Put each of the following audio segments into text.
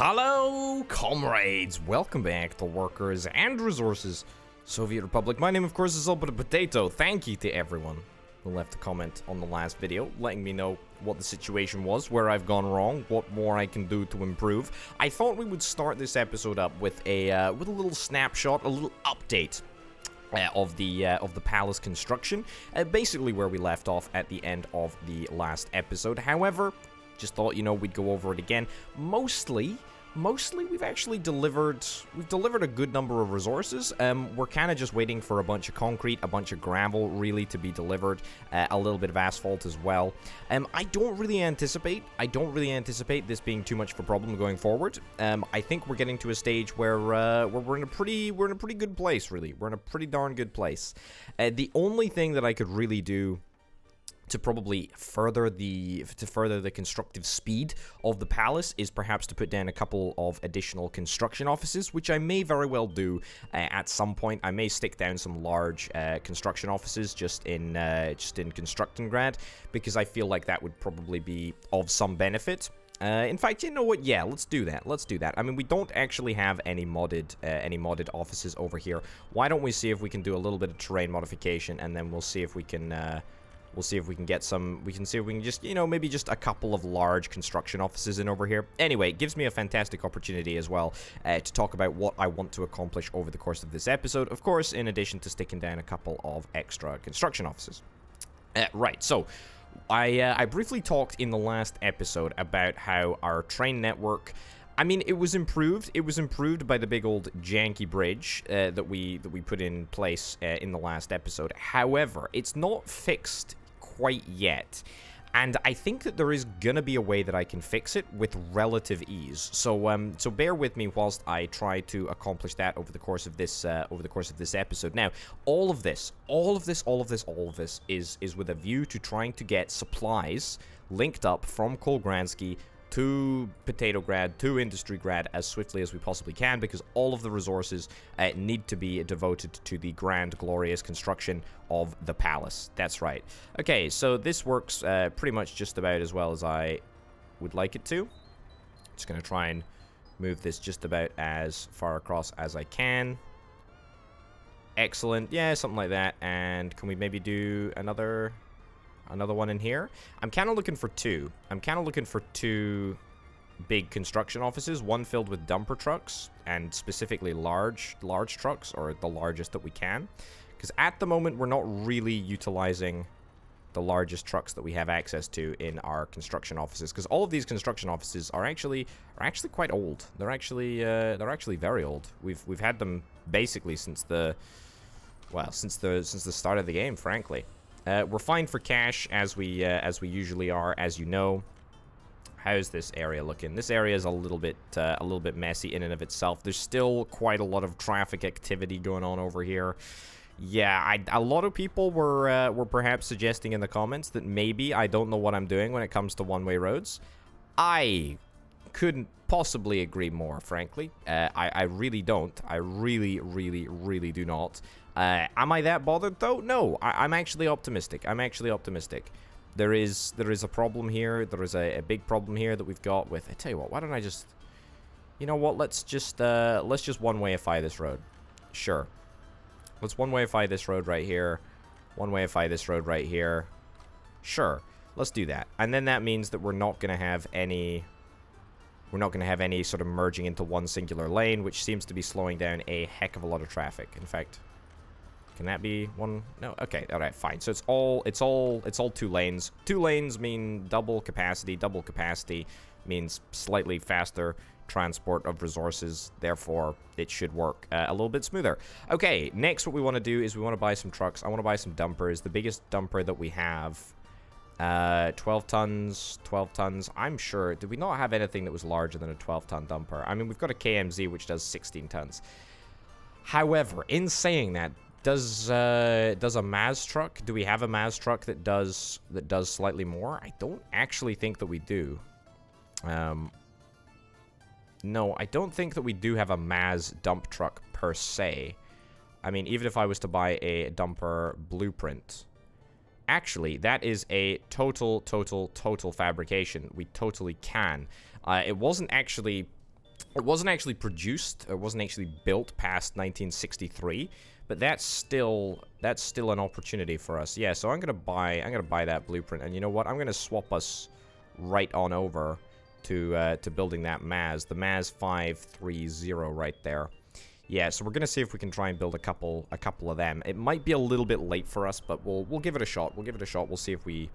Hello, comrades! Welcome back to Workers and Resources Soviet Republic. My name, of course, is Orbital Potato. Thank you to everyone who left a comment on the last video, letting me know what the situation was, where I've gone wrong, what more I can do to improve. I thought we would start this episode up with a uh, with a little snapshot, a little update uh, of the uh, of the palace construction, uh, basically where we left off at the end of the last episode. However, just thought you know we'd go over it again. Mostly, mostly we've actually delivered we've delivered a good number of resources. Um, we're kind of just waiting for a bunch of concrete, a bunch of gravel, really to be delivered, uh, a little bit of asphalt as well. Um, I don't really anticipate I don't really anticipate this being too much of a problem going forward. Um, I think we're getting to a stage where uh, where we're in a pretty we're in a pretty good place. Really, we're in a pretty darn good place. Uh, the only thing that I could really do to probably further the to further the constructive speed of the palace is perhaps to put down a couple of additional construction offices, which I may very well do uh, at some point. I may stick down some large uh, construction offices just in uh, just in Constructingrad because I feel like that would probably be of some benefit. Uh, in fact, you know what? Yeah, let's do that. Let's do that. I mean, we don't actually have any modded uh, any modded offices over here. Why don't we see if we can do a little bit of terrain modification, and then we'll see if we can uh, We'll see if we can get some, we can see if we can just, you know, maybe just a couple of large construction offices in over here. Anyway, it gives me a fantastic opportunity as well uh, to talk about what I want to accomplish over the course of this episode. Of course, in addition to sticking down a couple of extra construction offices. Uh, right, so I, uh, I briefly talked in the last episode about how our train network I mean, it was improved. It was improved by the big old janky bridge uh, that we that we put in place uh, in the last episode. However, it's not fixed quite yet. And I think that there is gonna be a way that I can fix it with relative ease. So, um, so bear with me whilst I try to accomplish that over the course of this, uh, over the course of this episode. Now, all of this, all of this, all of this, all of this is is with a view to trying to get supplies linked up from Kolgransky to Potato Grad, to Industry Grad as swiftly as we possibly can because all of the resources uh, need to be devoted to the grand, glorious construction of the palace. That's right. Okay, so this works uh, pretty much just about as well as I would like it to. Just going to try and move this just about as far across as I can. Excellent. Yeah, something like that. And can we maybe do another another one in here. I'm kind of looking for two. I'm kind of looking for two big construction offices, one filled with dumper trucks, and specifically large, large trucks, or the largest that we can. Because at the moment, we're not really utilizing the largest trucks that we have access to in our construction offices because all of these construction offices are actually are actually quite old they're actually uh, they're actually very old we've we've had them basically since the well since the since the start of the game frankly uh, we're fine for cash, as we uh, as we usually are, as you know. How's this area looking? This area is a little bit uh, a little bit messy in and of itself. There's still quite a lot of traffic activity going on over here. Yeah, I, a lot of people were uh, were perhaps suggesting in the comments that maybe I don't know what I'm doing when it comes to one-way roads. I couldn't possibly agree more, frankly. Uh, I, I really don't. I really, really, really do not. Uh, am I that bothered though? No, I, am actually optimistic. I'm actually optimistic. There is there is a problem here. There is a, a, big problem here that we've got with. I tell you what. Why don't I just? You know what? Let's just uh, let's just one wayify this road. Sure. Let's one wayify this road right here. One wayify this road right here. Sure. Let's do that. And then that means that we're not going to have any we're not going to have any sort of merging into one singular lane, which seems to be slowing down a heck of a lot of traffic. In fact, can that be one? No. Okay. All right. Fine. So it's all it's all it's all two lanes. Two lanes mean double capacity. Double capacity means slightly faster transport of resources. Therefore, it should work uh, a little bit smoother. Okay. Next, what we want to do is we want to buy some trucks. I want to buy some dumpers. The biggest dumper that we have. Uh, 12 tons, 12 tons. I'm sure. Did we not have anything that was larger than a 12 ton dumper? I mean, we've got a KMZ which does 16 tons. However, in saying that, does uh, does a Maz truck? Do we have a Maz truck that does that does slightly more? I don't actually think that we do. Um, no, I don't think that we do have a Maz dump truck per se. I mean, even if I was to buy a dumper blueprint, actually, that is a total, total, total fabrication. We totally can. Uh, it wasn't actually It wasn't actually produced, it wasn't actually built past 1963, but that's still that's still an opportunity for us. Yeah, so I'm gonna buy I'm gonna buy that blueprint, and you know what? I'm gonna swap us right on over to uh, to building that Maz, the Maz 530 right there. Yeah, so we're gonna see if we can try and build a couple a couple of them. It might be a little bit late for us, but we'll we'll give it a shot. We'll give it a shot. We'll see if we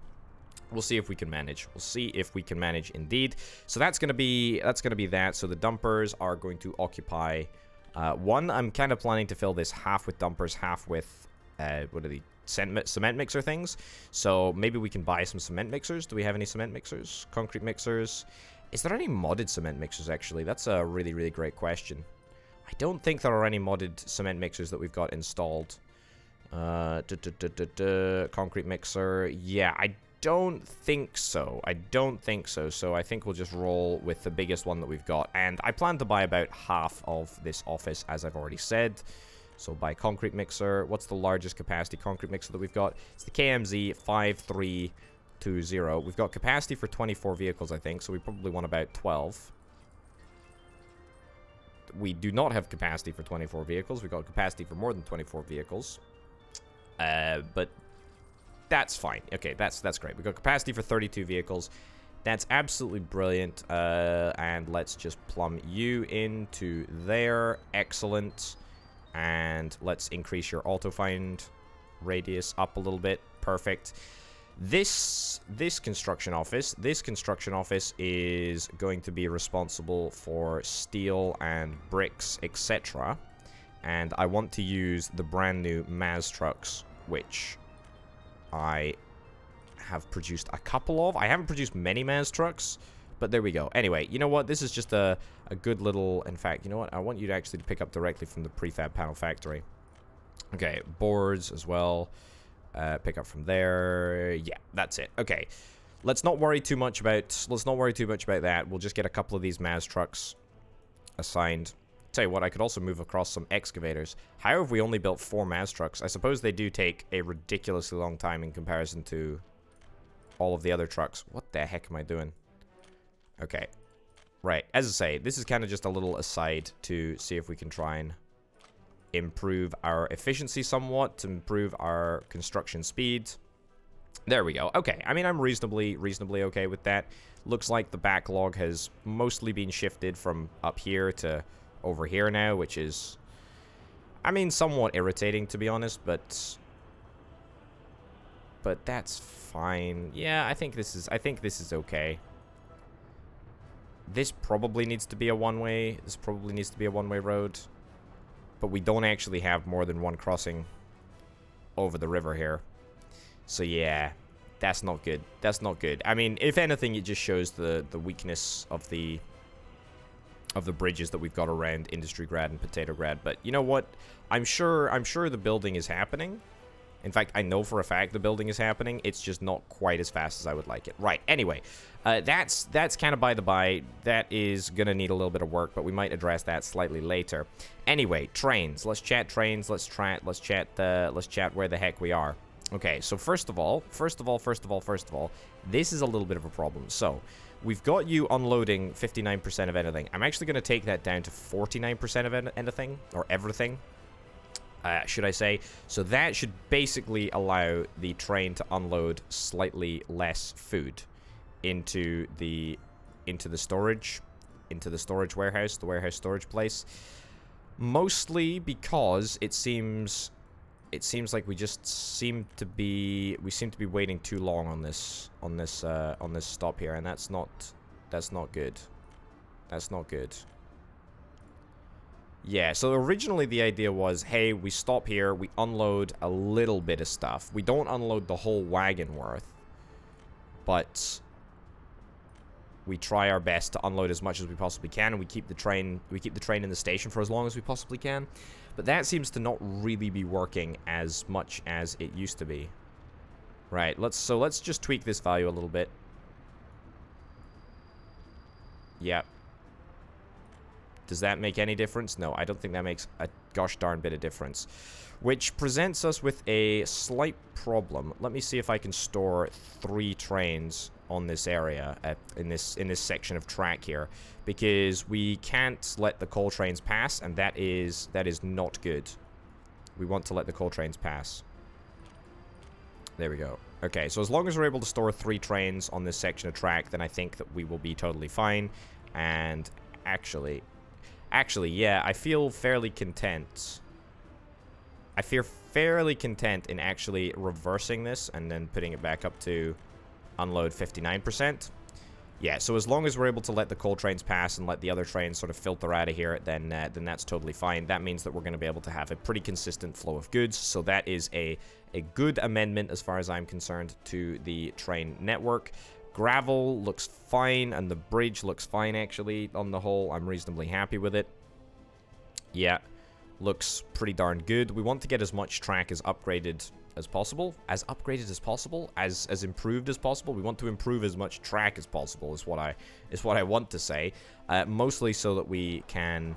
We'll see if we can manage. We'll see if we can manage indeed. So that's gonna be that's gonna be that. So the dumpers are going to occupy uh, one. I'm kind of planning to fill this half with dumpers, half with uh, what are the cement mixer things. So maybe we can buy some cement mixers. Do we have any cement mixers? Concrete mixers. Is there any modded cement mixers actually? That's a really really great question. I don't think there are any modded cement mixers that we've got installed. Uh, duh, duh, duh, concrete mixer. Yeah, I don't think so. I don't think so. So I think we'll just roll with the biggest one that we've got. And I plan to buy about half of this office, as I've already said. So buy concrete mixer. What's the largest capacity concrete mixer that we've got? It's the KMZ 5320. We've got capacity for 24 vehicles, I think. So we probably want about 12. We do not have capacity for 24 vehicles. We've got capacity for more than 24 vehicles. Uh, but that's fine. Okay, that's that's great. We've got capacity for 32 vehicles. That's absolutely brilliant. Uh, and let's just plumb you into there. Excellent. And let's increase your auto-find radius up a little bit. Perfect. This this construction office, this construction office is going to be responsible for steel and bricks, etc. And I want to use the brand new Maz trucks, which I have produced a couple of. I haven't produced many Maz trucks, but there we go. Anyway, you know what? This is just a, a good little... In fact, you know what? I want you to actually pick up directly from the prefab panel factory. Okay, boards as well. Uh, pick up from there. Yeah, that's it. Okay, let's not worry too much about... Let's not worry too much about that. We'll just get a couple of these Maz trucks assigned Tell you what, I could also move across some excavators. How have we only built four Maz trucks? I suppose they do take a ridiculously long time in comparison to all of the other trucks. What the heck am I doing? Okay. Right, as I say, this is kind of just a little aside to see if we can try and improve our efficiency somewhat, to improve our construction speed. There we go. Okay, I mean, I'm reasonably, reasonably okay with that. Looks like the backlog has mostly been shifted from up here to over here now, which is, I mean, somewhat irritating to be honest, but, but that's fine. Yeah, I think this is, I think this is okay. This probably needs to be a one-way. This probably needs to be a one-way road. But we don't actually have more than one crossing over the river here. So yeah, that's not good. That's not good. I mean, if anything, it just shows the, the weakness of the of the bridges that we've got around Industry Grad and Potato Grad. But you know what? I'm sure I'm sure the building is happening. In fact, I know for a fact the building is happening. It's just not quite as fast as I would like it. Right. Anyway, uh, that's that's kind of by the by. That is gonna need a little bit of work, but we might address that slightly later. Anyway, trains. Let's chat trains. Let's try. Let's chat. Uh, let's chat where the heck we are. Okay. So first of all, first of all, first of all, first of all, this is a little bit of a problem. So We've got you unloading 59% of anything. I'm actually going to take that down to 49% of anything, or everything, uh, should I say. So that should basically allow the train to unload slightly less food into the into the storage, into the storage warehouse, the warehouse storage place. Mostly because it seems it seems like we just seem to be we seem to be waiting too long on this on this uh, on this stop here, and that's not that's not good. That's not good. Yeah, so originally the idea was, hey, we stop here, we unload a little bit of stuff. We don't unload the whole wagon worth, but we try our best to unload as much as we possibly can, and we keep the train we keep the train in the station for as long as we possibly can. But that seems to not really be working as much as it used to be. Right, let's so let's just tweak this value a little bit. Yep. Does that make any difference? No, I don't think that makes a gosh darn bit of difference. Which presents us with a slight problem. Let me see if I can store three trains on this area, uh, in this in this section of track here, because we can't let the coal trains pass, and that is that is not good. We want to let the coal trains pass. There we go. Okay, so as long as we're able to store three trains on this section of track, then I think that we will be totally fine. And actually, actually, yeah, I feel fairly content. I feel fairly content in actually reversing this and then putting it back up to unload 59%. Yeah, so as long as we're able to let the coal trains pass and let the other trains sort of filter out of here, then uh, then that's totally fine. That means that we're going to be able to have a pretty consistent flow of goods. So that is a, a good amendment as far as I'm concerned to the train network. Gravel looks fine, and the bridge looks fine, actually, on the whole. I'm reasonably happy with it. Yeah, looks pretty darn good. We want to get as much track as upgraded as possible, as upgraded as possible, as as improved as possible. We want to improve as much track as possible. Is what I is what I want to say. Uh, mostly so that we can.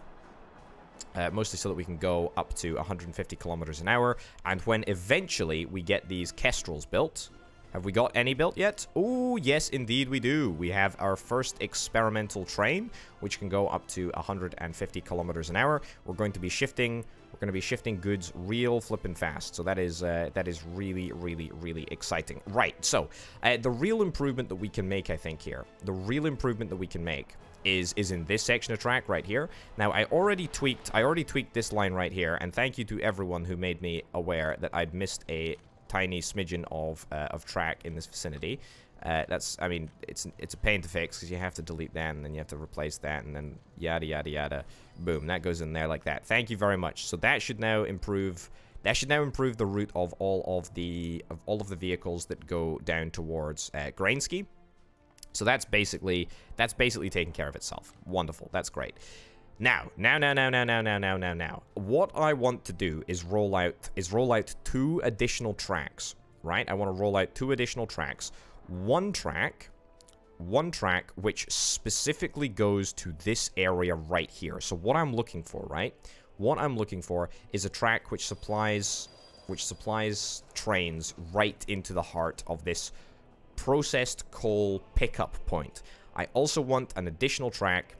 Uh, mostly so that we can go up to 150 kilometers an hour, and when eventually we get these kestrels built, have we got any built yet? Oh, yes, indeed we do. We have our first experimental train, which can go up to 150 kilometers an hour. We're going to be shifting we're going to be shifting goods real flipping fast. So that is uh, that is really, really, really exciting. Right, so uh, the real improvement that we can make, I think, here, the real improvement that we can make is is in this section of track right here. Now, I already tweaked, I already tweaked this line right here, and thank you to everyone who made me aware that I'd missed a tiny smidgen of uh, of track in this vicinity. Uh, that's, I mean, it's it's a pain to fix because you have to delete that and then you have to replace that and then yada yada yada. Boom, that goes in there like that. Thank you very much. So that should now improve. That should now improve the route of all of the of all of the vehicles that go down towards uh, Grainsky. So that's basically that's basically taking care of itself. Wonderful. That's great. Now, now, now, now, now, now, now, now, now, now. What I want to do is roll out is roll out two additional tracks, right? I want to roll out two additional tracks. One track, one track which specifically goes to this area right here. So what I'm looking for, right? What I'm looking for is a track which supplies which supplies trains right into the heart of this processed coal pickup point. I also want an additional track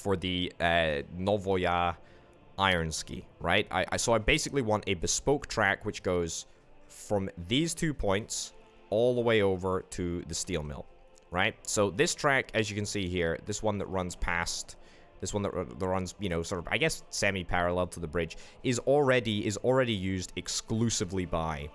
for the uh, Novoya iron ski, right? I, I, so I basically want a bespoke track which goes from these two points all the way over to the steel mill, right? So this track, as you can see here, this one that runs past, this one that, that runs, you know, sort of, I guess, semi-parallel to the bridge, is already is already used exclusively by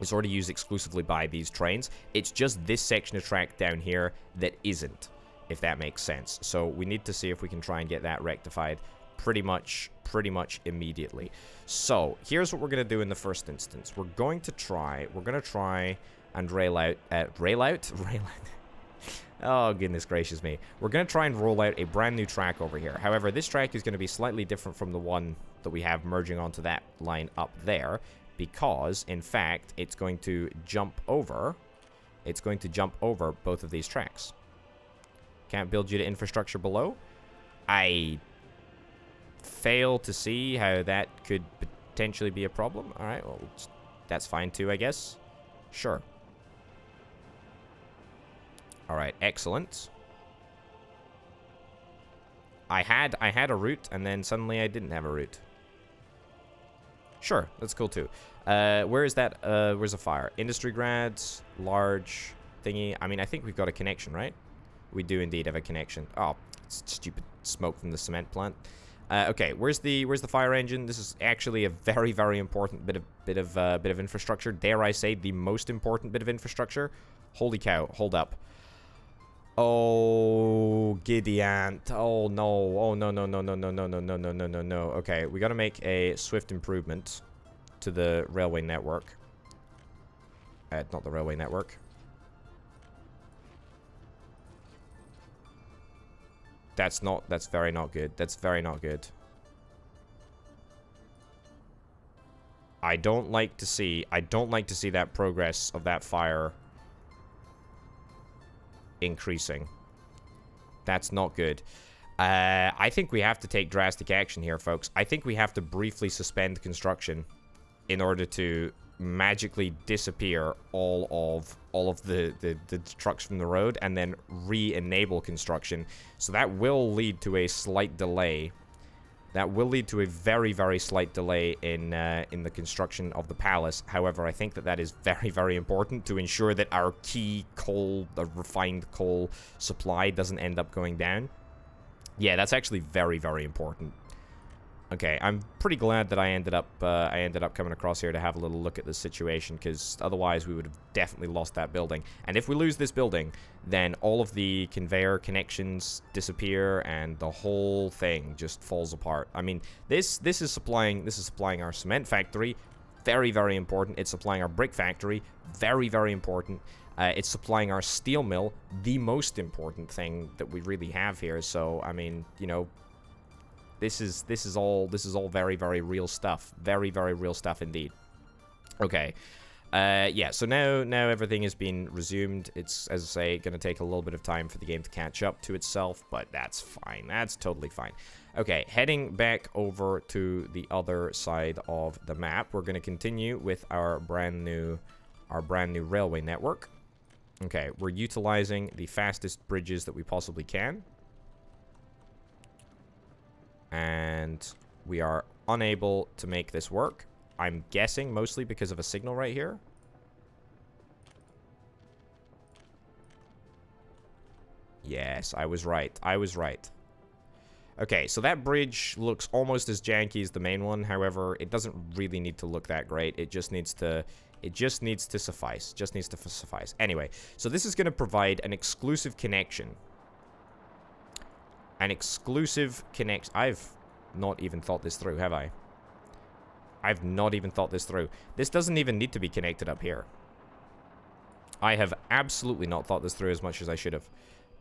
is already used exclusively by these trains. It's just this section of track down here that isn't if that makes sense. So we need to see if we can try and get that rectified pretty much pretty much immediately. So here's what we're going to do in the first instance. We're going to try, we're going to try and rail out, uh, rail out? Rail out. oh, goodness gracious me. We're going to try and roll out a brand new track over here. However, this track is going to be slightly different from the one that we have merging onto that line up there because, in fact, it's going to jump over, it's going to jump over both of these tracks. Can't build you to infrastructure below. I fail to see how that could potentially be a problem. Alright, well, that's fine too, I guess. Sure. Alright, excellent. I had I had a route, and then suddenly I didn't have a route. Sure, that's cool too. Uh, where is that? Uh, where's the fire? Industry grads, large thingy. I mean, I think we've got a connection, right? We do indeed have a connection. Oh, stupid smoke from the cement plant. Uh, okay, where's the where's the fire engine? This is actually a very very important bit of bit of uh, bit of infrastructure. Dare I say the most important bit of infrastructure? Holy cow! Hold up. Oh, Gideon. Oh no. Oh no no no no no no no no no no no no. Okay, we gotta make a swift improvement to the railway network. Uh, not the railway network. That's not, that's very not good. That's very not good. I don't like to see, I don't like to see that progress of that fire increasing. That's not good. Uh, I think we have to take drastic action here, folks. I think we have to briefly suspend construction in order to magically disappear all of all of the, the, the trucks from the road and then re-enable construction. So that will lead to a slight delay. That will lead to a very, very slight delay in uh, in the construction of the palace. However, I think that that is very, very important to ensure that our key coal, the refined coal supply doesn't end up going down. Yeah, that's actually very, very important. Okay, I'm pretty glad that I ended up uh, I ended up coming across here to have a little look at the situation because otherwise we would have definitely lost that building. And if we lose this building, then all of the conveyor connections disappear and the whole thing just falls apart. I mean, this this is supplying this is supplying our cement factory, very very important. It's supplying our brick factory, very very important. Uh, it's supplying our steel mill, the most important thing that we really have here. So, I mean, you know, this is this is all this is all very very real stuff. Very very real stuff indeed. Okay. Uh, yeah, so now now everything has been resumed. It's, as I say, going to take a little bit of time for the game to catch up to itself, but that's fine. That's totally fine. Okay, heading back over to the other side of the map, we're going to continue with our brand new our brand new railway network. Okay, we're utilizing the fastest bridges that we possibly can and we are unable to make this work. I'm guessing mostly because of a signal right here. Yes, I was right. I was right. Okay, so that bridge looks almost as janky as the main one. However, it doesn't really need to look that great. It just needs to... It just needs to suffice. Just needs to suffice. Anyway, so this is going to provide an exclusive connection an exclusive connect. I've not even thought this through, have I? I've not even thought this through. This doesn't even need to be connected up here. I have absolutely not thought this through as much as I should have.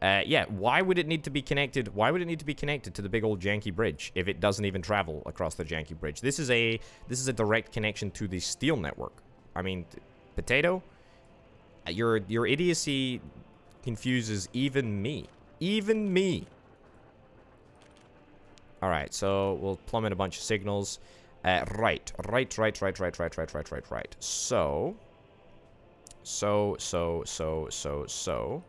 Uh, yeah, why would it need to be connected? Why would it need to be connected to the big old janky bridge if it doesn't even travel across the janky bridge? This is a this is a direct connection to the steel network. I mean, potato, your your idiocy confuses even me, even me. Alright, so we'll plummet a bunch of signals. Uh, right, right, right, right, right, right, right, right, right, right. So, so, so, so, so, so.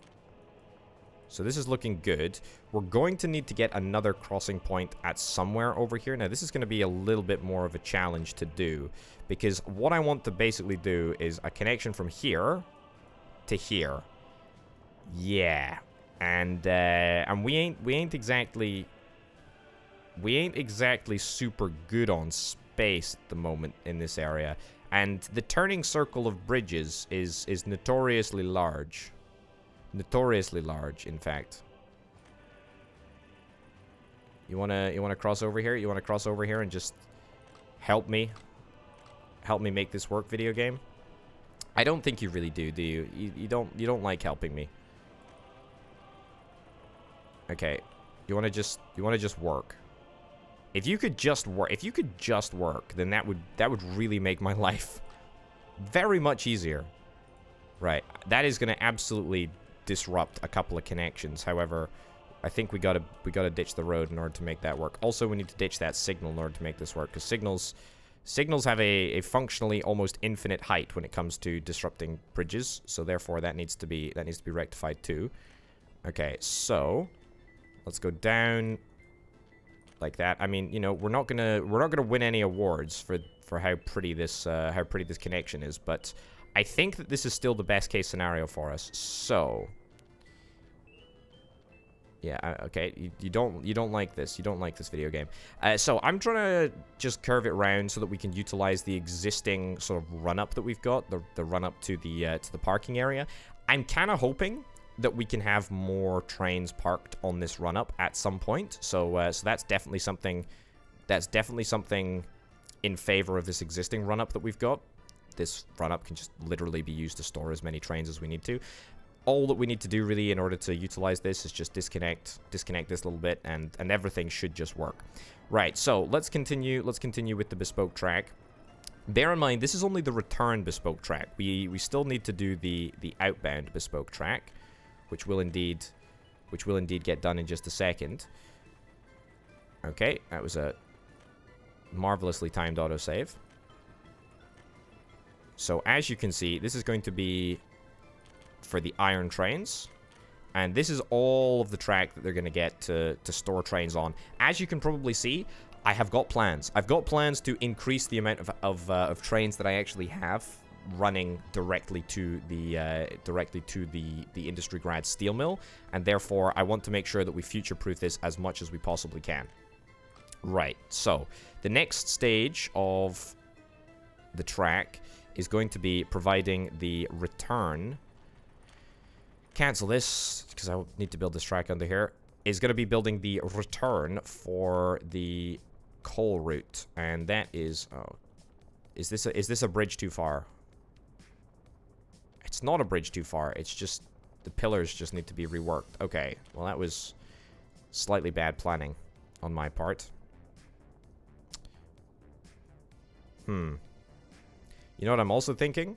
So this is looking good. We're going to need to get another crossing point at somewhere over here. Now, this is going to be a little bit more of a challenge to do. Because what I want to basically do is a connection from here to here. Yeah. And, uh, and we ain't, we ain't exactly we ain't exactly super good on space at the moment in this area. And the turning circle of bridges is, is notoriously large. Notoriously large, in fact. You wanna you wanna cross over here? You wanna cross over here and just help me? Help me make this work, video game? I don't think you really do, do you? You, you don't you don't like helping me. Okay. You wanna just you wanna just work. If you could just work, if you could just work, then that would that would really make my life very much easier. Right. That is going to absolutely disrupt a couple of connections. However, I think we got to we got to ditch the road in order to make that work. Also, we need to ditch that signal in order to make this work because signals signals have a, a functionally almost infinite height when it comes to disrupting bridges. So therefore, that needs to be that needs to be rectified too. Okay, so let's go down like that. I mean, you know, we're not gonna we're not gonna win any awards for for how pretty this uh, how pretty this connection is, but I think that this is still the best case scenario for us. So, yeah, okay, you, you don't you don't like this. You don't like this video game. Uh, so I'm trying to just curve it around so that we can utilize the existing sort of run up that we've got, the the run up to the uh, to the parking area. I'm kind of hoping that we can have more trains parked on this run up at some point. So, uh, so that's definitely something. That's definitely something in favor of this existing run up that we've got. This run up can just literally be used to store as many trains as we need to. All that we need to do really in order to utilize this is just disconnect, disconnect this little bit, and and everything should just work. Right. So let's continue. Let's continue with the bespoke track. Bear in mind, this is only the return bespoke track. We we still need to do the the outbound bespoke track which will indeed which will indeed get done in just a second. Okay, that was a marvelously timed autosave. So as you can see, this is going to be for the iron trains. And this is all of the track that they're going to get to, to store trains on. As you can probably see, I have got plans. I've got plans to increase the amount of, of, uh, of trains that I actually have running directly to the uh, directly to the the industry grad steel mill. And therefore I want to make sure that we future proof this as much as we possibly can. Right so the next stage of the track is going to be providing the return. Cancel this because I need to build this track under here is going to be building the return for the coal route. And that is oh is this a, is this a bridge too far it's not a bridge too far. It's just the pillars just need to be reworked. Okay, well that was slightly bad planning on my part. Hmm. You know what I'm also thinking?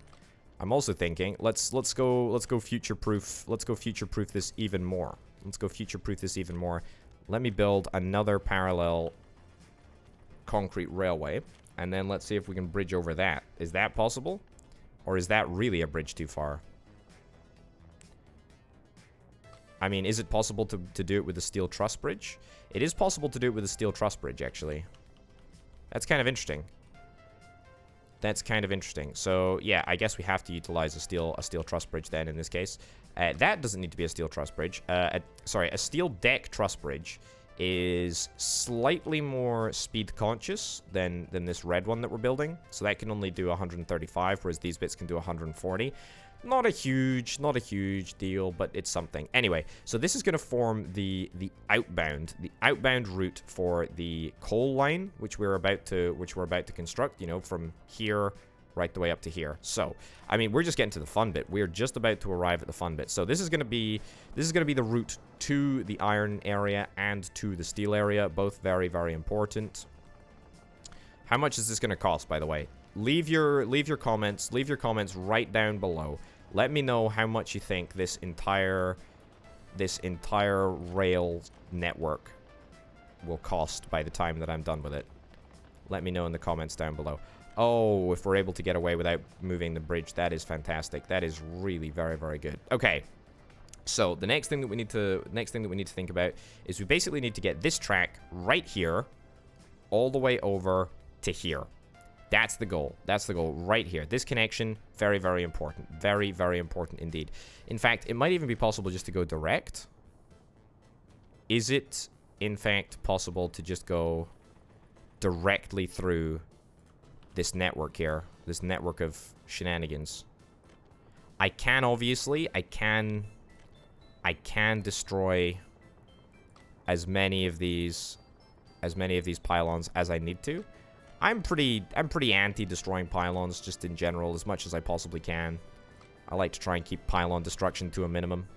I'm also thinking let's let's go let's go future proof let's go future proof this even more. Let's go future proof this even more. Let me build another parallel concrete railway and then let's see if we can bridge over that. Is that possible? Or is that really a bridge too far? I mean, is it possible to, to do it with a steel truss bridge? It is possible to do it with a steel truss bridge, actually. That's kind of interesting. That's kind of interesting. So, yeah, I guess we have to utilize a steel a steel truss bridge then in this case. Uh, that doesn't need to be a steel truss bridge. Uh, a, sorry, a steel deck truss bridge is slightly more speed conscious than, than this red one that we're building. So that can only do 135, whereas these bits can do 140. Not a huge, not a huge deal, but it's something. Anyway, so this is going to form the the outbound, the outbound route for the coal line, which we're about to, which we're about to construct. You know, from here right the way up to here. So, I mean, we're just getting to the fun bit. We're just about to arrive at the fun bit. So this is going to be this is going to be the route to the iron area and to the steel area, both very very important. How much is this going to cost, by the way? Leave your leave your comments, leave your comments right down below. Let me know how much you think this entire this entire rail network will cost by the time that I'm done with it. Let me know in the comments down below. Oh, if we're able to get away without moving the bridge, that is fantastic. That is really very, very good. Okay. So the next thing that we need to next thing that we need to think about is we basically need to get this track right here all the way over to here. That's the goal. That's the goal right here. This connection, very, very important. Very, very important indeed. In fact, it might even be possible just to go direct. Is it, in fact, possible to just go directly through this network here. This network of shenanigans. I can, obviously, I can... I can destroy as many of these as many of these pylons as I need to. I'm pretty I'm pretty anti destroying pylons just in general as much as I possibly can. I like to try and keep pylon destruction to a minimum.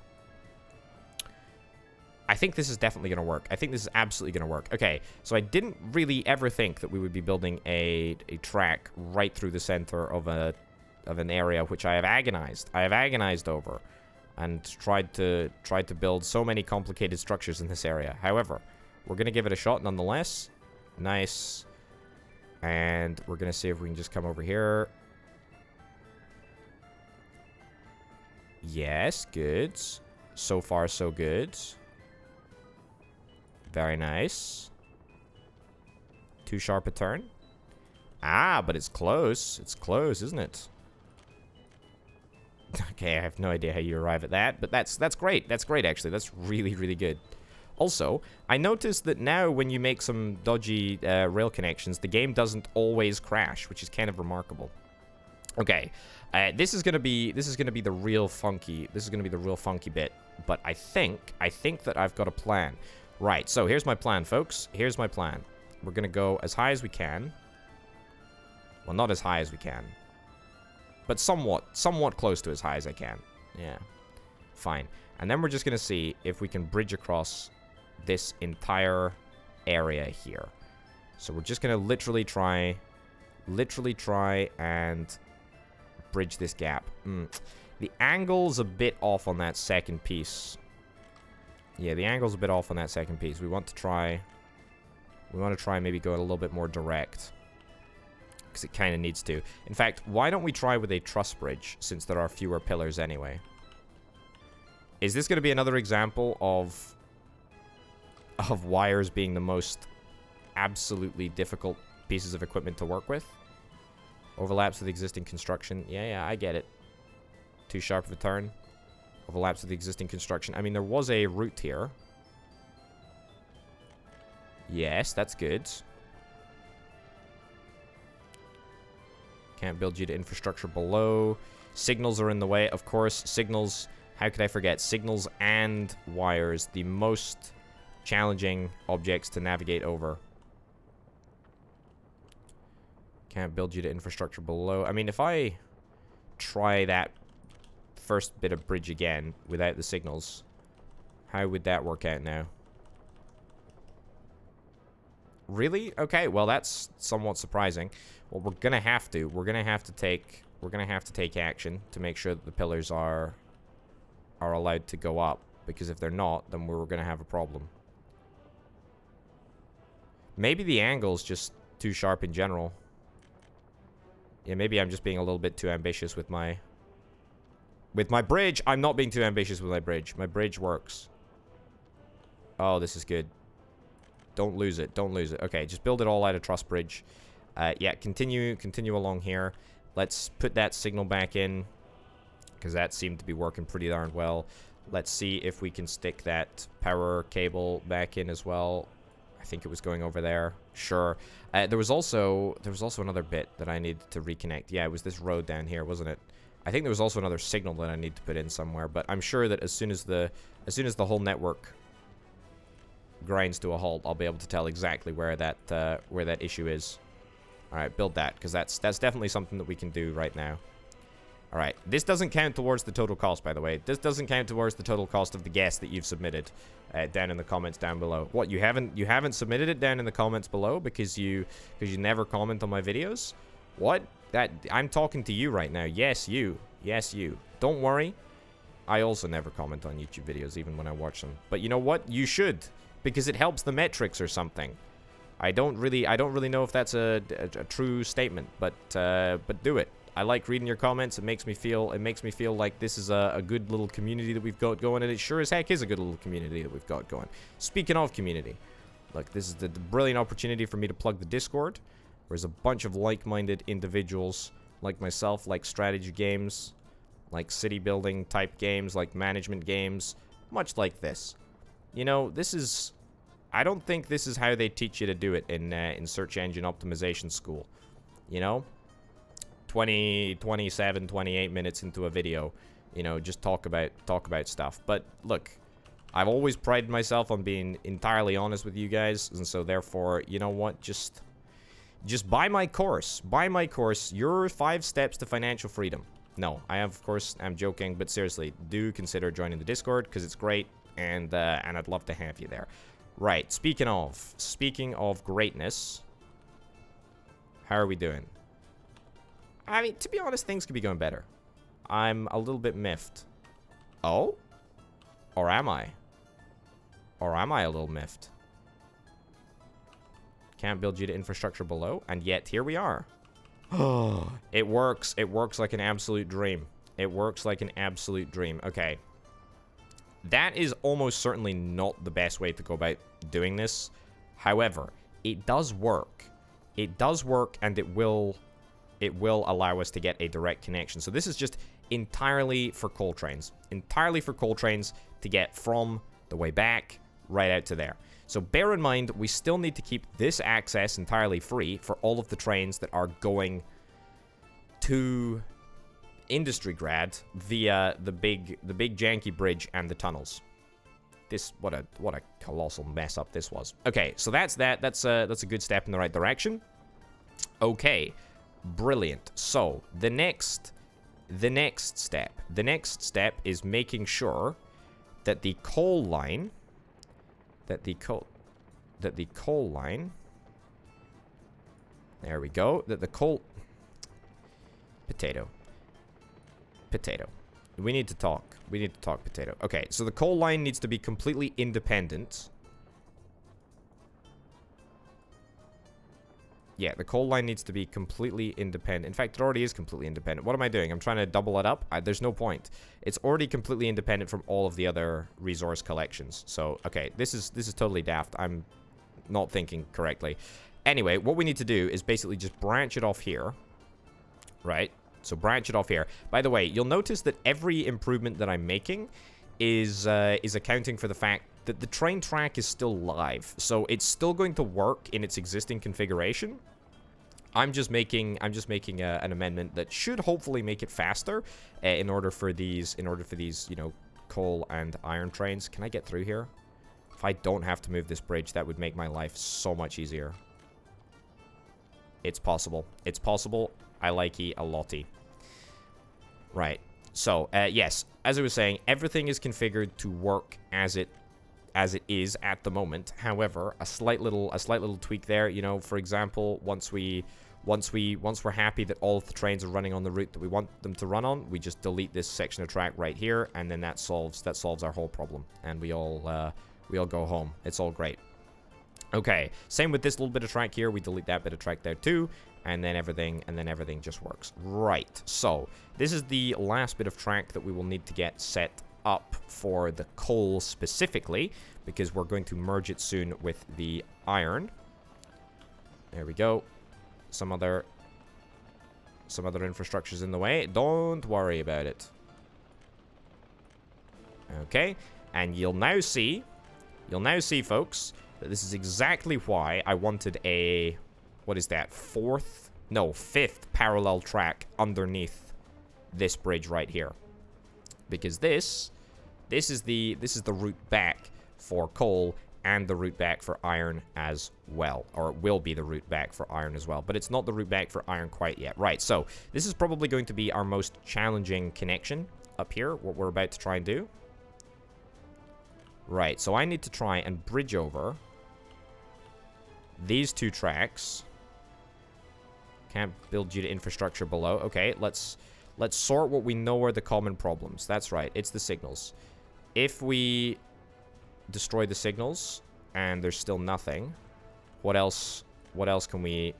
I think this is definitely going to work. I think this is absolutely going to work. Okay, so I didn't really ever think that we would be building a, a track right through the center of a of an area which I have agonized. I have agonized over and tried to tried to build so many complicated structures in this area. However, we're going to give it a shot nonetheless. Nice. And we're going to see if we can just come over here. Yes, good. So far, so good. Very nice. Too sharp a turn. Ah, but it's close. It's close, isn't it? okay, I have no idea how you arrive at that, but that's that's great. That's great, actually. That's really, really good. Also, I noticed that now when you make some dodgy uh, rail connections, the game doesn't always crash, which is kind of remarkable. Okay, uh, this is gonna be this is gonna be the real funky. This is gonna be the real funky bit. But I think I think that I've got a plan. Right, so here's my plan, folks. Here's my plan. We're going to go as high as we can. Well, not as high as we can. But somewhat, somewhat close to as high as I can. Yeah. Fine. And then we're just going to see if we can bridge across this entire area here. So we're just going to literally try, literally try and bridge this gap. Mm. The angle's a bit off on that second piece. Yeah, the angle's a bit off on that second piece. We want to try... We want to try maybe go a little bit more direct. because it kind of needs to. In fact, why don't we try with a truss bridge, since there are fewer pillars anyway? Is this going to be another example of of wires being the most absolutely difficult pieces of equipment to work with? Overlaps with existing construction. Yeah, yeah, I get it. Too sharp of a turn. Overlaps with the existing construction. I mean, there was a route here. Yes, that's good. Can't build you to infrastructure below. Signals are in the way. Of course, signals... How could I forget? Signals and wires. The most challenging objects to navigate over. Can't build you to infrastructure below. I mean, if I try that first bit of bridge again without the signals, how would that work out now? Really? Okay, well that's somewhat surprising. Well, we're gonna have to. We're gonna have to take. We're gonna have to take action to make sure that the pillars are are allowed to go up. Because if they're not, then we're gonna have a problem. Maybe the angle's just too sharp in general. Yeah, maybe I'm just being a little bit too ambitious with my... With my bridge! I'm not being too ambitious with my bridge. My bridge works. Oh, this is good. Don't lose it. Don't lose it. Okay, just build it all out of truss bridge. Uh, yeah, continue, continue along here. Let's put that signal back in. Because that seemed to be working pretty darn well. Let's see if we can stick that power cable back in as well. I think it was going over there. Sure. Uh, there was also there was also another bit that I needed to reconnect. Yeah, it was this road down here, wasn't it? I think there was also another signal that I need to put in somewhere, but I'm sure that as soon as the as soon as the whole network grinds to a halt, I'll be able to tell exactly where that uh, where that issue is. All right, build that because that's that's definitely something that we can do right now. All right, this doesn't count towards the total cost, by the way. This doesn't count towards the total cost of the guest that you've submitted uh, down in the comments down below. What you haven't you haven't submitted it down in the comments below because you because you never comment on my videos? What? That I'm talking to you right now. Yes, you. Yes, you. Don't worry. I also never comment on YouTube videos even when I watch them. But you know what? You should because it helps the metrics or something. I don't really I don't really know if that's a, a, a true statement, but uh, but do it. I like reading your comments. It makes me feel it makes me feel like this is a, a, good little community that we've got going, and it sure as heck is a good little community that we've got going. Speaking of community, look, this is the, the brilliant opportunity for me to plug the Discord. There's a bunch of like-minded individuals like myself, like strategy games, like city building type games, like management games, much like this. You know, this is... I don't think this is how they teach you to do it in, uh, in search engine optimization school. You know? 20, 27, 28 minutes into a video, you know, just talk about talk about stuff. But look, I've always prided myself on being entirely honest with you guys, and so therefore, you know what, just just buy my course. Buy my course, your five steps to financial freedom. No, I of course I'm joking, but seriously, do consider joining the Discord because it's great, and uh, and I'd love to have you there. Right. Speaking of, speaking of greatness, how are we doing? I mean, to be honest, things could be going better. I'm a little bit miffed. Oh? Or am I? Or am I a little miffed? Can't build you to infrastructure below, and yet here we are. it works. It works like an absolute dream. It works like an absolute dream. Okay. That is almost certainly not the best way to go about doing this. However, it does work. It does work, and it will it will allow us to get a direct connection. So this is just entirely for coal trains. Entirely for coal trains to get from the way back right out to there. So bear in mind, we still need to keep this access entirely free for all of the trains that are going to Industry Grad via the big the big janky bridge and the tunnels. This what a what a colossal mess up this was. Okay, so that's that. That's a that's a good step in the right direction. Okay. Brilliant. So, the next the next step. The next step is making sure that the coal line that the coal that the coal line there we go that the coal potato potato. We need to talk. We need to talk potato. Okay so the coal line needs to be completely independent yeah, the coal line needs to be completely independent. In fact, it already is completely independent. What am I doing? I'm trying to double it up. I, there's no point. It's already completely independent from all of the other resource collections. So, okay, this is this is totally daft. I'm not thinking correctly. Anyway, what we need to do is basically just branch it off here. Right? So branch it off here. By the way, you'll notice that every improvement that I'm making is uh, is accounting for the fact that the train track is still live. So it's still going to work in its existing configuration. I'm just making I'm just making a, an amendment that should hopefully make it faster uh, in order for these in order for these you know coal and iron trains. Can I get through here? If I don't have to move this bridge, that would make my life so much easier. It's possible. It's possible. I like a lotty. Right. So, uh, yes, as I was saying, everything is configured to work as it as it is at the moment. However, a slight little a slight little tweak there, you know, for example, once we once we once we're happy that all the trains are running on the route that we want them to run on, we just delete this section of track right here and then that solves that solves our whole problem and we all uh, we all go home. It's all great. Okay, same with this little bit of track here. We delete that bit of track there too and then everything and then everything just works right so this is the last bit of track that we will need to get set up for the coal specifically because we're going to merge it soon with the iron. There we go. Some other some other infrastructures in the way. Don't worry about it. Okay and you'll now see you'll now see folks that this is exactly why I wanted a what is that, fourth, no, fifth parallel track underneath this bridge right here. Because this, this is the, this is the route back for coal and the route back for iron as well. Or it will be the route back for iron as well. But it's not the route back for iron quite yet. Right, so this is probably going to be our most challenging connection up here, what we're about to try and do. Right, so I need to try and bridge over these two tracks can't build due to infrastructure below. Okay, let's let's sort what we know are the common problems. That's right, it's the signals. If we destroy the signals and there's still nothing, what else what else can we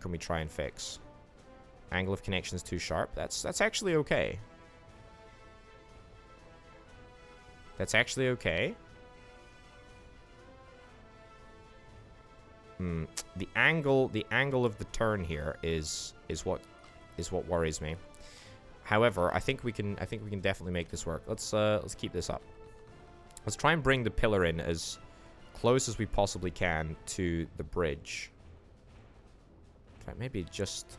can we try and fix? Angle of connection is too sharp. That's that's actually okay. That's actually okay. Hmm. The angle, the angle of the turn here is is what is what worries me. However, I think we can I think we can definitely make this work. Let's uh let's keep this up. Let's try and bring the pillar in as close as we possibly can to the bridge. Fact, maybe just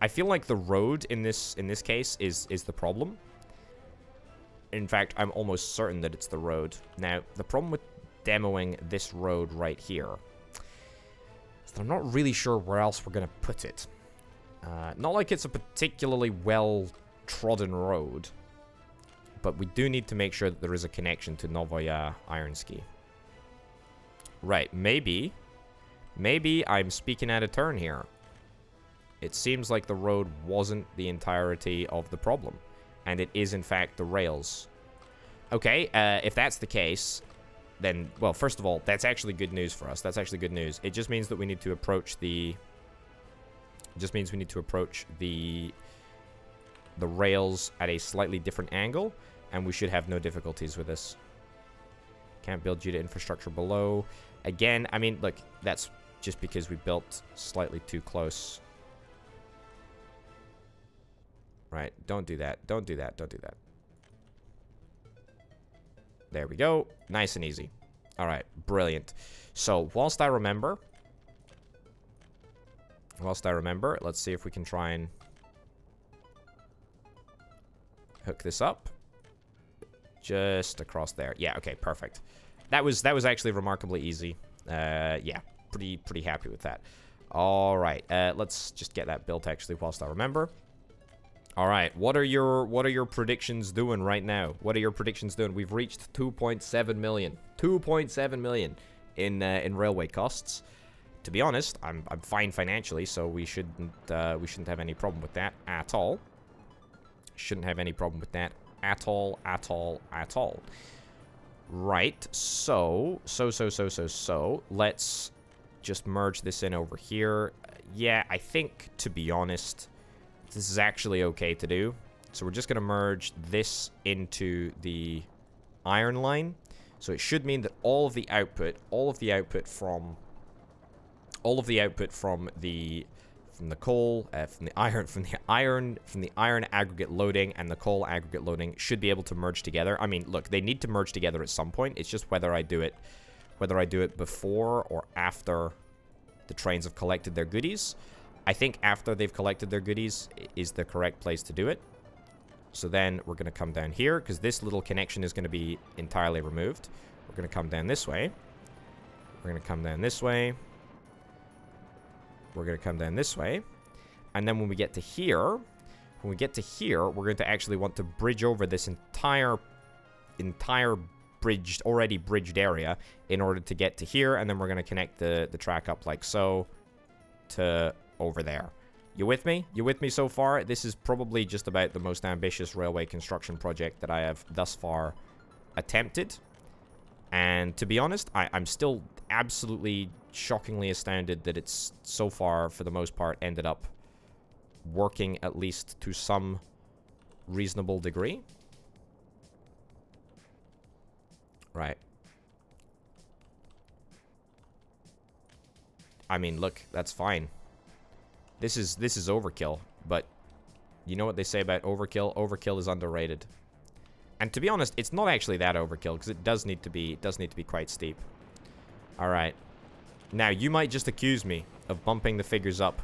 I feel like the road in this in this case is is the problem. In fact, I'm almost certain that it's the road. Now, the problem with demoing this road right here is So I'm not really sure where else we're going to put it. Uh, not like it's a particularly well-trodden road. But we do need to make sure that there is a connection to Novaya Ironski. Right, maybe... Maybe I'm speaking out of turn here. It seems like the road wasn't the entirety of the problem. And it is, in fact, the rails. Okay, uh, if that's the case, then, well, first of all, that's actually good news for us. That's actually good news. It just means that we need to approach the... It just means we need to approach the the rails at a slightly different angle, and we should have no difficulties with this. Can't build due to infrastructure below. Again, I mean, look, that's just because we built slightly too close. Right, don't do that. Don't do that. Don't do that. There we go. Nice and easy. All right, brilliant. So, whilst I remember... Whilst I remember, let's see if we can try and... Hook this up. Just across there. Yeah, okay, perfect. That was that was actually remarkably easy. Uh, yeah, pretty pretty happy with that. All right, uh, let's just get that built actually whilst I remember. All right, what are your what are your predictions doing right now? What are your predictions doing? We've reached 2.7 million. 2.7 million in uh, in railway costs. To be honest, I'm I'm fine financially, so we shouldn't uh, we shouldn't have any problem with that at all. Shouldn't have any problem with that at all, at all, at all. Right. So, so, so, so, so, so. Let's just merge this in over here. Yeah, I think, to be honest, this is actually okay to do. So we're just going to merge this into the iron line. So it should mean that all of the output, all of the output from, all of the output from the, from the coal, uh, from the iron, from the iron, from the iron aggregate loading and the coal aggregate loading should be able to merge together. I mean, look, they need to merge together at some point. It's just whether I do it, whether I do it before or after the trains have collected their goodies. I think after they've collected their goodies is the correct place to do it. So then we're going to come down here because this little connection is going to be entirely removed. We're going to come down this way. We're going to come down this way. We're going to come down this way. And then when we get to here, when we get to here, we're going to actually want to bridge over this entire, entire bridged, already bridged area in order to get to here. And then we're going to connect the, the track up like so to over there. You with me? You with me so far? This is probably just about the most ambitious railway construction project that I have thus far attempted. And to be honest, I, am still absolutely shockingly astounded that it's so far, for the most part, ended up working at least to some reasonable degree. Right. I mean, look, that's fine. This is this is overkill, but you know what they say about overkill? Overkill is underrated. And to be honest, it's not actually that overkill because it does need to be it does need to be quite steep. All right. Now, you might just accuse me of bumping the figures up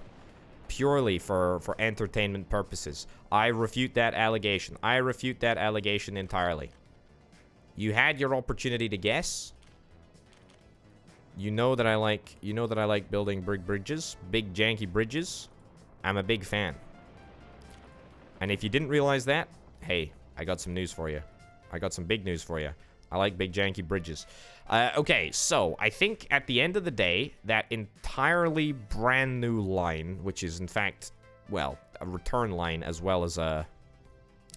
purely for for entertainment purposes. I refute that allegation. I refute that allegation entirely. You had your opportunity to guess. You know that I like you know that I like building big bridges, big janky bridges. I'm a big fan. And if you didn't realize that, hey, I got some news for you. I got some big news for you. I like big janky bridges. Uh, okay, so I think at the end of the day, that entirely brand new line, which is in fact, well, a return line as well as a,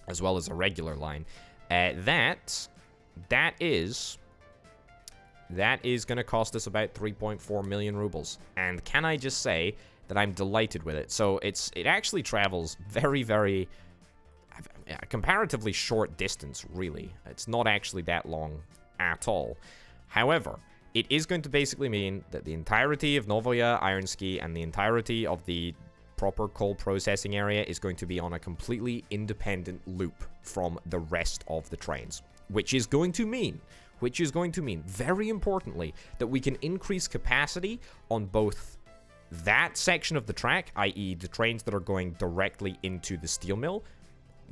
as well as a regular line, uh, that, that is that is going to cost us about 3.4 million rubles. And can I just say that I'm delighted with it. So it's it actually travels very, very a comparatively short distance, really. It's not actually that long at all. However, it is going to basically mean that the entirety of Novaya Ironski and the entirety of the proper coal processing area is going to be on a completely independent loop from the rest of the trains, which is going to mean which is going to mean, very importantly, that we can increase capacity on both that section of the track, i.e. the trains that are going directly into the steel mill.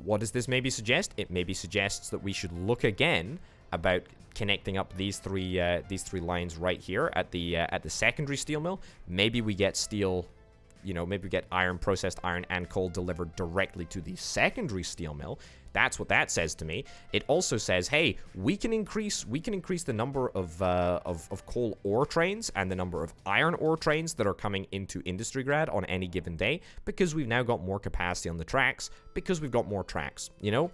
What does this maybe suggest? It maybe suggests that we should look again about connecting up these three uh, these three lines right here at the uh, at the secondary steel mill. Maybe we get steel you know, maybe get iron, processed iron, and coal delivered directly to the secondary steel mill. That's what that says to me. It also says, hey, we can increase we can increase the number of, uh, of, of coal ore trains and the number of iron ore trains that are coming into industry grad on any given day because we've now got more capacity on the tracks because we've got more tracks, you know?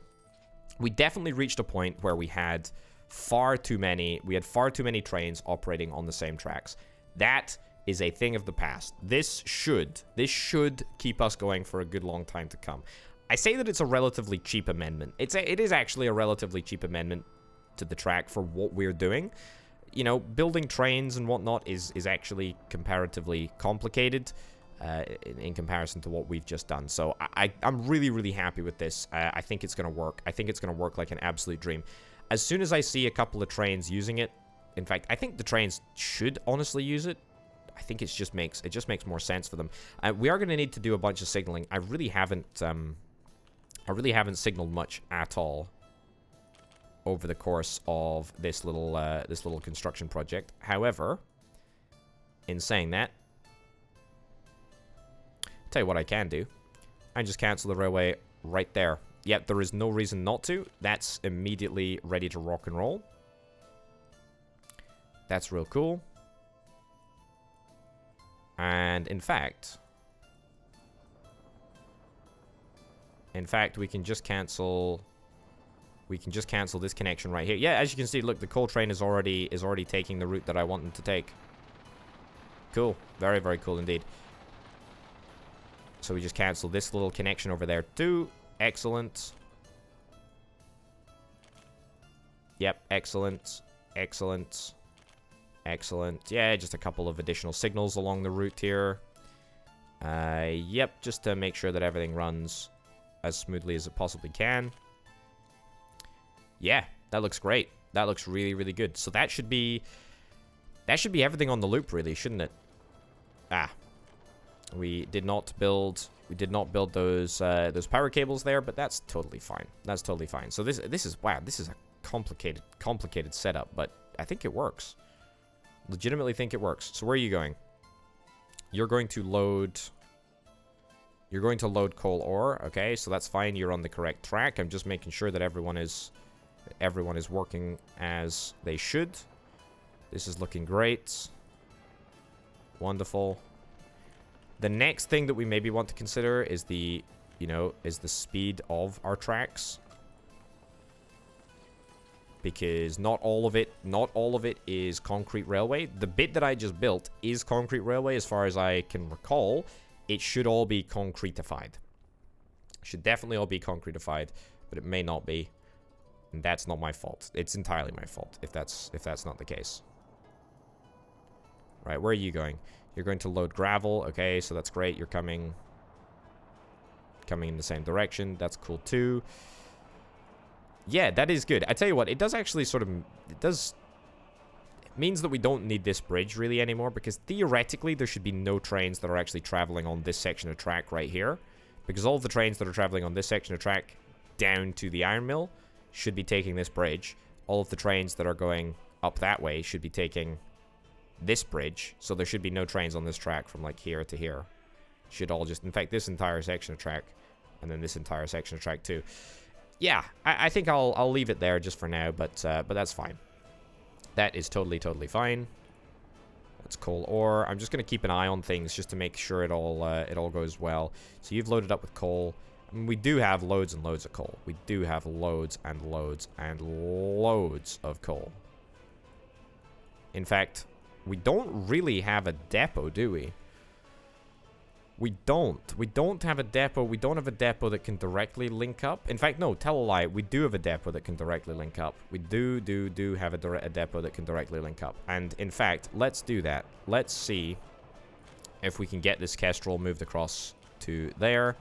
We definitely reached a point where we had far too many, we had far too many trains operating on the same tracks. That is a thing of the past. This should, this should keep us going for a good long time to come. I say that it's a relatively cheap amendment. It's a, it is actually a relatively cheap amendment to the track for what we're doing. You know, building trains and whatnot is, is actually comparatively complicated uh, in, in, comparison to what we've just done. So I, I am really, really happy with this. Uh, I think it's going to work. I think it's going to work like an absolute dream. As soon as I see a couple of trains using it, in fact, I think the trains should honestly use it I think it just makes it just makes more sense for them. Uh, we are going to need to do a bunch of signaling. I really haven't um, I really haven't signaled much at all over the course of this little uh, this little construction project. However, in saying that, tell you what I can do. I just cancel the railway right there. Yep, there is no reason not to. That's immediately ready to rock and roll. That's real cool. And in fact, in fact, we can just cancel, we can just cancel this connection right here. Yeah, as you can see, look, the coal train is already, is already taking the route that I want them to take. Cool. Very, very cool indeed. So we just cancel this little connection over there too. Excellent. Yep, excellent. Excellent. Excellent. Yeah, just a couple of additional signals along the route here. Uh, yep, just to make sure that everything runs as smoothly as it possibly can. Yeah, that looks great. That looks really, really good. So that should be... That should be everything on the loop, really, shouldn't it? Ah. We did not build... We did not build those uh, those power cables there, but that's totally fine. That's totally fine. So this this is... Wow, this is a complicated, complicated setup, but I think it works. Legitimately think it works. So where are you going? You're going to load... You're going to load coal ore, okay? So that's fine. You're on the correct track. I'm just making sure that everyone is everyone is working as they should. This is looking great. Wonderful. The next thing that we maybe want to consider is the, you know, is the speed of our tracks. Because not all of it, not all of it is concrete railway. The bit that I just built is concrete railway as far as I can recall. It should all be concretified. Should definitely all be concretified, but it may not be. And that's not my fault. It's entirely my fault if that's if that's not the case. Right, where are you going? You're going to load gravel. Okay, so that's great. You're coming coming in the same direction. That's cool too. Yeah, that is good. I tell you what, it does actually sort of it does it means that we don't need this bridge really anymore because theoretically there should be no trains that are actually traveling on this section of track right here because all the trains that are traveling on this section of track down to the iron mill should be taking this bridge. All of the trains that are going up that way should be taking this bridge. So there should be no trains on this track from like here to here. Should all just, in fact, this entire section of track and then this entire section of track too. Yeah, I, I think I'll I'll leave it there just for now, but uh, but that's fine. That is totally totally fine. That's coal ore. I'm just gonna keep an eye on things just to make sure it all uh, it all goes well. So you've loaded up with coal. I mean, we do have loads and loads of coal. We do have loads and loads and loads of coal. In fact, we don't really have a depot, do we? We don't. We don't have a depot. We don't have a depot that can directly link up. In fact, no, tell a lie. We do have a depot that can directly link up. We do, do, do have a, a depot that can directly link up. And in fact, let's do that. Let's see if we can get this Kestrel moved across to there.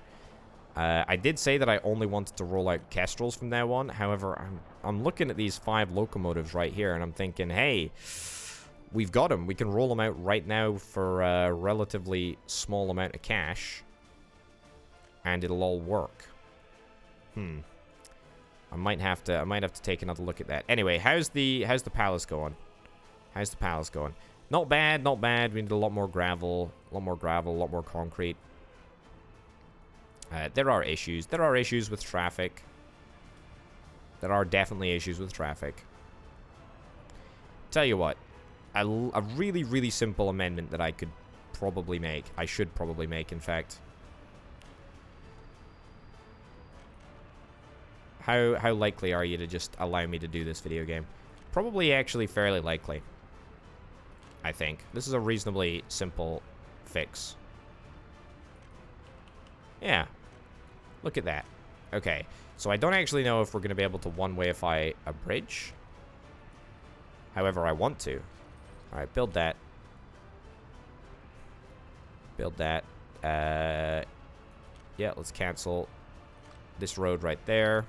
Uh, I did say that I only wanted to roll out Kestrels from now on. However, I'm, I'm looking at these five locomotives right here, and I'm thinking, hey, we've got them. We can roll them out right now for a relatively small amount of cash, and it'll all work. Hmm. I might have to. I might have to take another look at that. Anyway, how's the how's the palace going? How's the palace going? Not bad, not bad. We need a lot more gravel, a lot more gravel, a lot more concrete. Uh, there are issues. There are issues with traffic. There are definitely issues with traffic. Tell you what, a, a really, really simple amendment that I could probably make. I should probably make, in fact. How, how likely are you to just allow me to do this video game? Probably actually fairly likely. I think. This is a reasonably simple fix. Yeah, Look at that. Okay, so I don't actually know if we're going to be able to one-wayify a bridge. However, I want to. Alright, build that. Build that. Uh, yeah, let's cancel this road right there.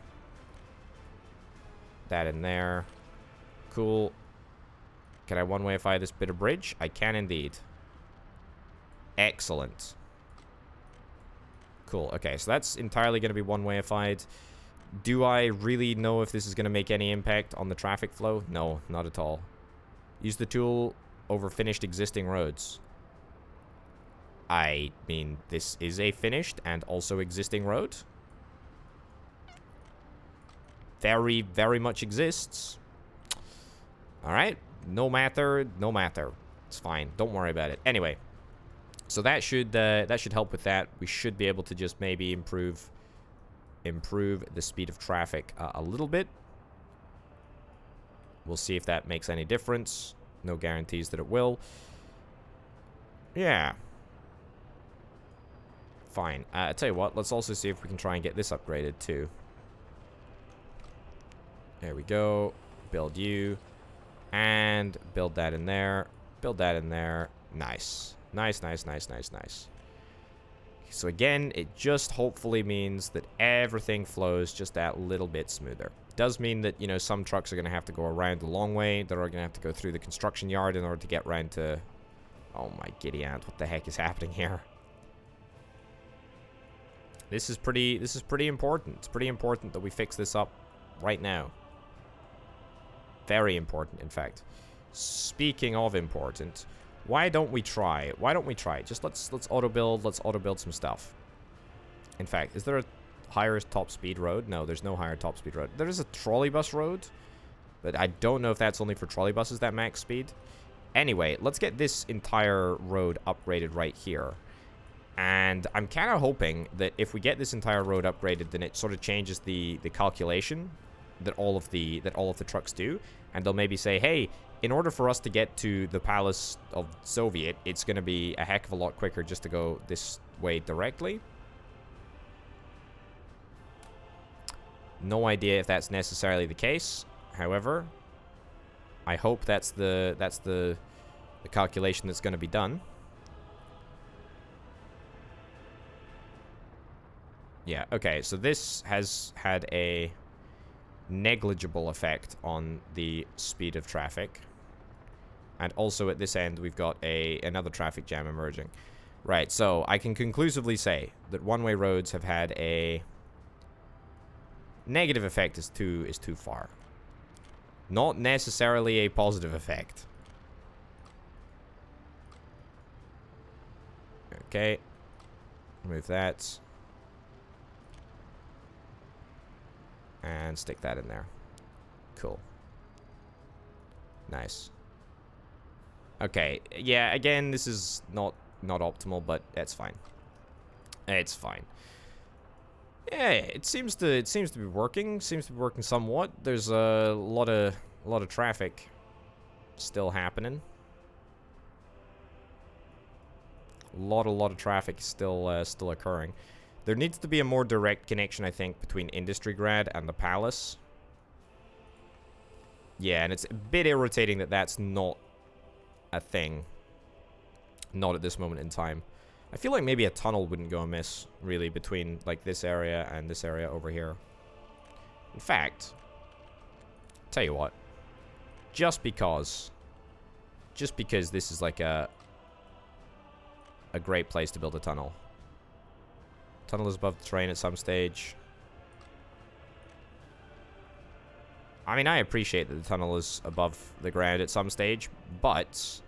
That in there. Cool. Can I one-wayify this bit of bridge? I can indeed. Excellent. Cool. Okay, so that's entirely going to be one-wayified. Do I really know if this is going to make any impact on the traffic flow? No, not at all. Use the tool over finished existing roads. I mean, this is a finished and also existing road. Very, very much exists. Alright, no matter, no matter. It's fine, don't worry about it. Anyway, so that should uh, that should help with that. We should be able to just maybe improve improve the speed of traffic uh, a little bit. We'll see if that makes any difference. No guarantees that it will. Yeah. Fine. Uh, I tell you what, let's also see if we can try and get this upgraded too. There we go. Build you. And build that in there. Build that in there. Nice. Nice, nice, nice, nice, nice. So again, it just hopefully means that everything flows just that little bit smoother. Does mean that, you know, some trucks are going to have to go around the long way. They're going to have to go through the construction yard in order to get around to... Oh my giddy aunt, what the heck is happening here? This is pretty, this is pretty important. It's pretty important that we fix this up right now. Very important, in fact. Speaking of important, why don't we try? Why don't we try? Just let's let's auto build. Let's auto build some stuff. In fact, is there a higher top speed road? No, there's no higher top speed road. There is a trolley bus road, but I don't know if that's only for trolley buses that max speed. Anyway, let's get this entire road upgraded right here. And I'm kind of hoping that if we get this entire road upgraded, then it sort of changes the the calculation that all of the that all of the trucks do, and they'll maybe say, hey, in order for us to get to the Palace of Soviet, it's going to be a heck of a lot quicker just to go this way directly. No idea if that's necessarily the case. However, I hope that's the that's the the calculation that's going to be done. Yeah, okay, so this has had a negligible effect on the speed of traffic. And also at this end, we've got a another traffic jam emerging. Right, so I can conclusively say that one-way roads have had a negative effect is too is too far. Not necessarily a positive effect. Okay. Remove that. And stick that in there. Cool. Nice. Okay, yeah, again, this is not not optimal, but that's fine. It's fine. Yeah, it seems to it seems to be working. Seems to be working somewhat. There's a lot of a lot of traffic still happening. A lot, a lot of traffic still uh, still occurring. There needs to be a more direct connection, I think, between Industry Grad and the Palace. Yeah, and it's a bit irritating that that's not a thing. Not at this moment in time. I feel like maybe a tunnel wouldn't go amiss, really, between, like, this area and this area over here. In fact, tell you what. Just because, just because this is, like, a, a great place to build a tunnel. Tunnel is above the train at some stage. I mean, I appreciate that the tunnel is above the ground at some stage, but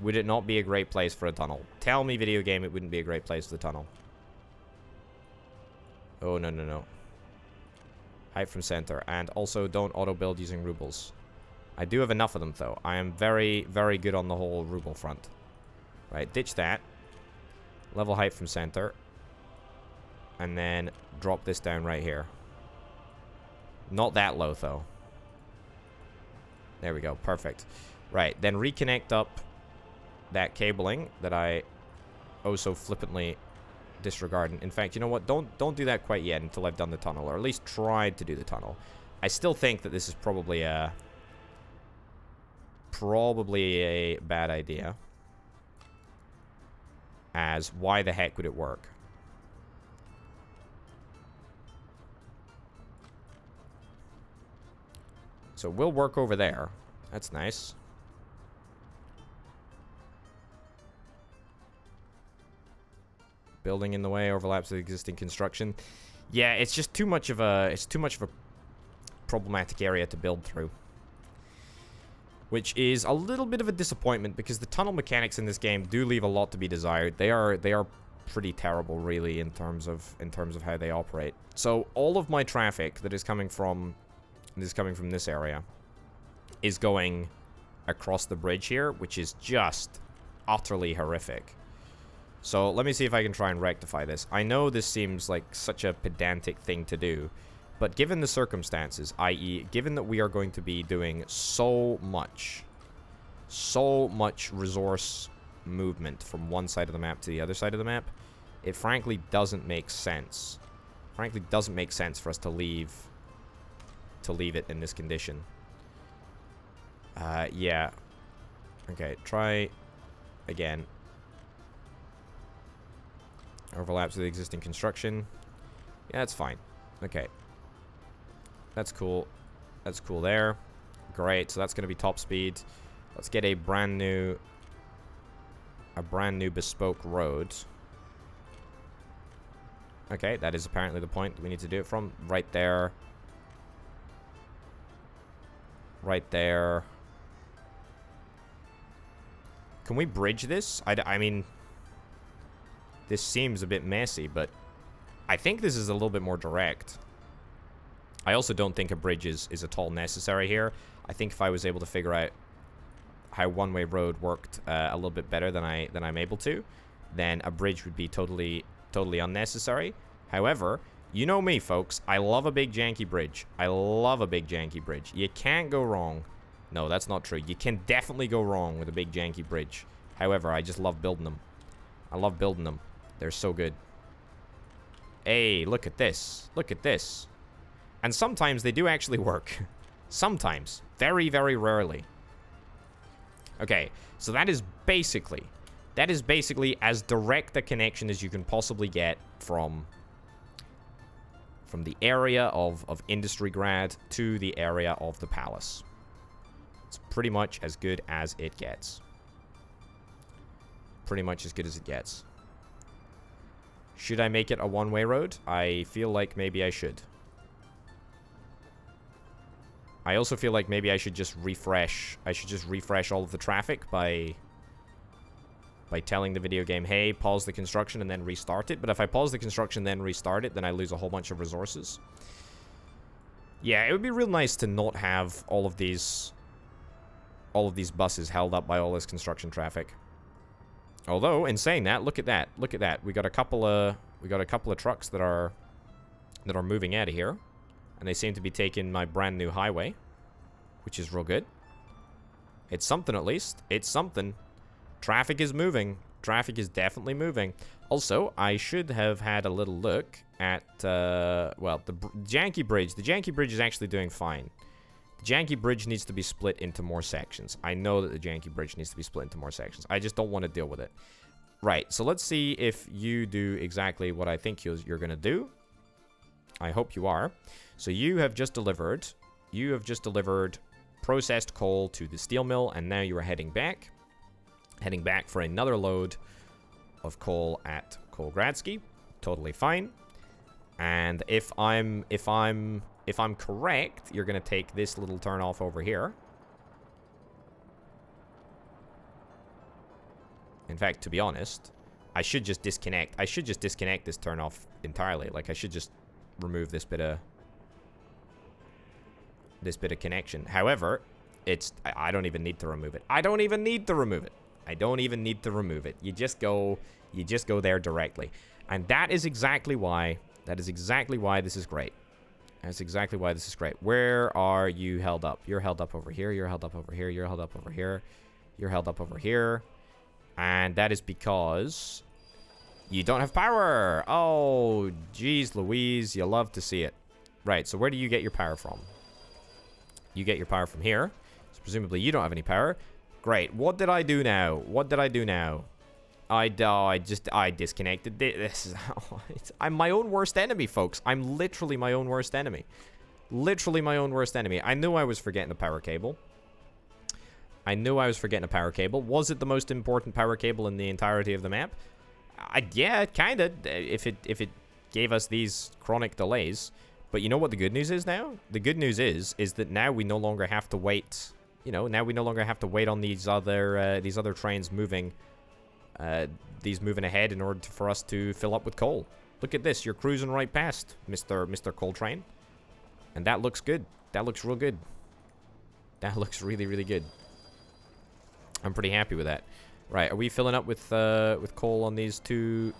would it not be a great place for a tunnel? Tell me, video game, it wouldn't be a great place for the tunnel. Oh, no, no, no. Height from center. And also, don't auto-build using rubles. I do have enough of them, though. I am very, very good on the whole ruble front. Right, ditch that. Level height from center. And then drop this down right here. Not that low, though. There we go. Perfect. Right. Then reconnect up that cabling that I oh so flippantly disregard. In fact, you know what? Don't don't do that quite yet until I've done the tunnel, or at least tried to do the tunnel. I still think that this is probably a probably a bad idea. As why the heck would it work? So we'll work over there. That's nice. Building in the way overlaps with existing construction. Yeah, it's just too much of a it's too much of a problematic area to build through. Which is a little bit of a disappointment because the tunnel mechanics in this game do leave a lot to be desired. They are they are pretty terrible really in terms of in terms of how they operate. So all of my traffic that is coming from this is coming from this area, is going across the bridge here, which is just utterly horrific. So let me see if I can try and rectify this. I know this seems like such a pedantic thing to do, but given the circumstances, i.e. given that we are going to be doing so much, so much resource movement from one side of the map to the other side of the map, it frankly doesn't make sense. Frankly, doesn't make sense for us to leave to leave it in this condition. Uh, yeah. Okay, try again. Overlaps with the existing construction. Yeah, that's fine. Okay. That's cool. That's cool there. Great, so that's going to be top speed. Let's get a brand new... A brand new bespoke road. Okay, that is apparently the point we need to do it from. Right there. Right there. Can we bridge this? I, I mean... This seems a bit messy, but... I think this is a little bit more direct. I also don't think a bridge is, is at all necessary here. I think if I was able to figure out how one-way road worked uh, a little bit better than I than I'm able to, then a bridge would be totally totally unnecessary. However, you know me, folks. I love a big janky bridge. I love a big janky bridge. You can't go wrong. No, that's not true. You can definitely go wrong with a big janky bridge. However, I just love building them. I love building them. They're so good. Hey, look at this. Look at this. And sometimes they do actually work. sometimes. Very, very rarely. Okay, so that is basically... That is basically as direct a connection as you can possibly get from from the area of, of Industry Grad to the area of the palace. It's pretty much as good as it gets. Pretty much as good as it gets. Should I make it a one-way road? I feel like maybe I should. I also feel like maybe I should just refresh. I should just refresh all of the traffic by by telling the video game, hey, pause the construction and then restart it. But if I pause the construction then restart it, then I lose a whole bunch of resources. Yeah, it would be real nice to not have all of these all of these buses held up by all this construction traffic. Although, in saying that, look at that. Look at that. We got a couple of we got a couple of trucks that are that are moving out of here. And they seem to be taking my brand new highway. Which is real good. It's something at least. It's something. Traffic is moving. Traffic is definitely moving. Also, I should have had a little look at, uh, well, the Janky Bridge. The Janky Bridge is actually doing fine. The Janky Bridge needs to be split into more sections. I know that the Janky Bridge needs to be split into more sections. I just don't want to deal with it. Right, so let's see if you do exactly what I think you're, going to do. I hope you are. So you have just delivered, you have just delivered processed coal to the steel mill, and now you are heading back heading back for another load of coal at Kolgradsky. Totally fine. And if I'm if I'm if I'm correct, you're gonna take this little turn off over here. In fact, to be honest, I should just disconnect. I should just disconnect this turn off entirely. Like I should just remove this bit of this bit of connection. However, it's I don't even need to remove it. I don't even need to remove it. I don't even need to remove it. You just go, you just go there directly. And that is exactly why, that is exactly why this is great. That's exactly why this is great. Where are you held up? You're held up over here. You're held up over here. You're held up over here. You're held up over here. And that is because you don't have power. Oh, geez, Louise. You love to see it. Right, so where do you get your power from? You get your power from here. So presumably you don't have any power. Great. What did I do now? What did I do now? I, uh, I just, I disconnected. This is, I'm my own worst enemy, folks. I'm literally my own worst enemy. Literally my own worst enemy. I knew I was forgetting the power cable. I knew I was forgetting a power cable. Was it the most important power cable in the entirety of the map? I, yeah, kind of. If it, if it gave us these chronic delays. But you know what the good news is now? The good news is, is that now we no longer have to wait you know, now we no longer have to wait on these other uh, these other trains moving, uh, these moving ahead in order to, for us to fill up with coal. Look at this, you're cruising right past, Mister Mister Coal Train, and that looks good. That looks real good. That looks really really good. I'm pretty happy with that. Right, are we filling up with uh, with coal on these two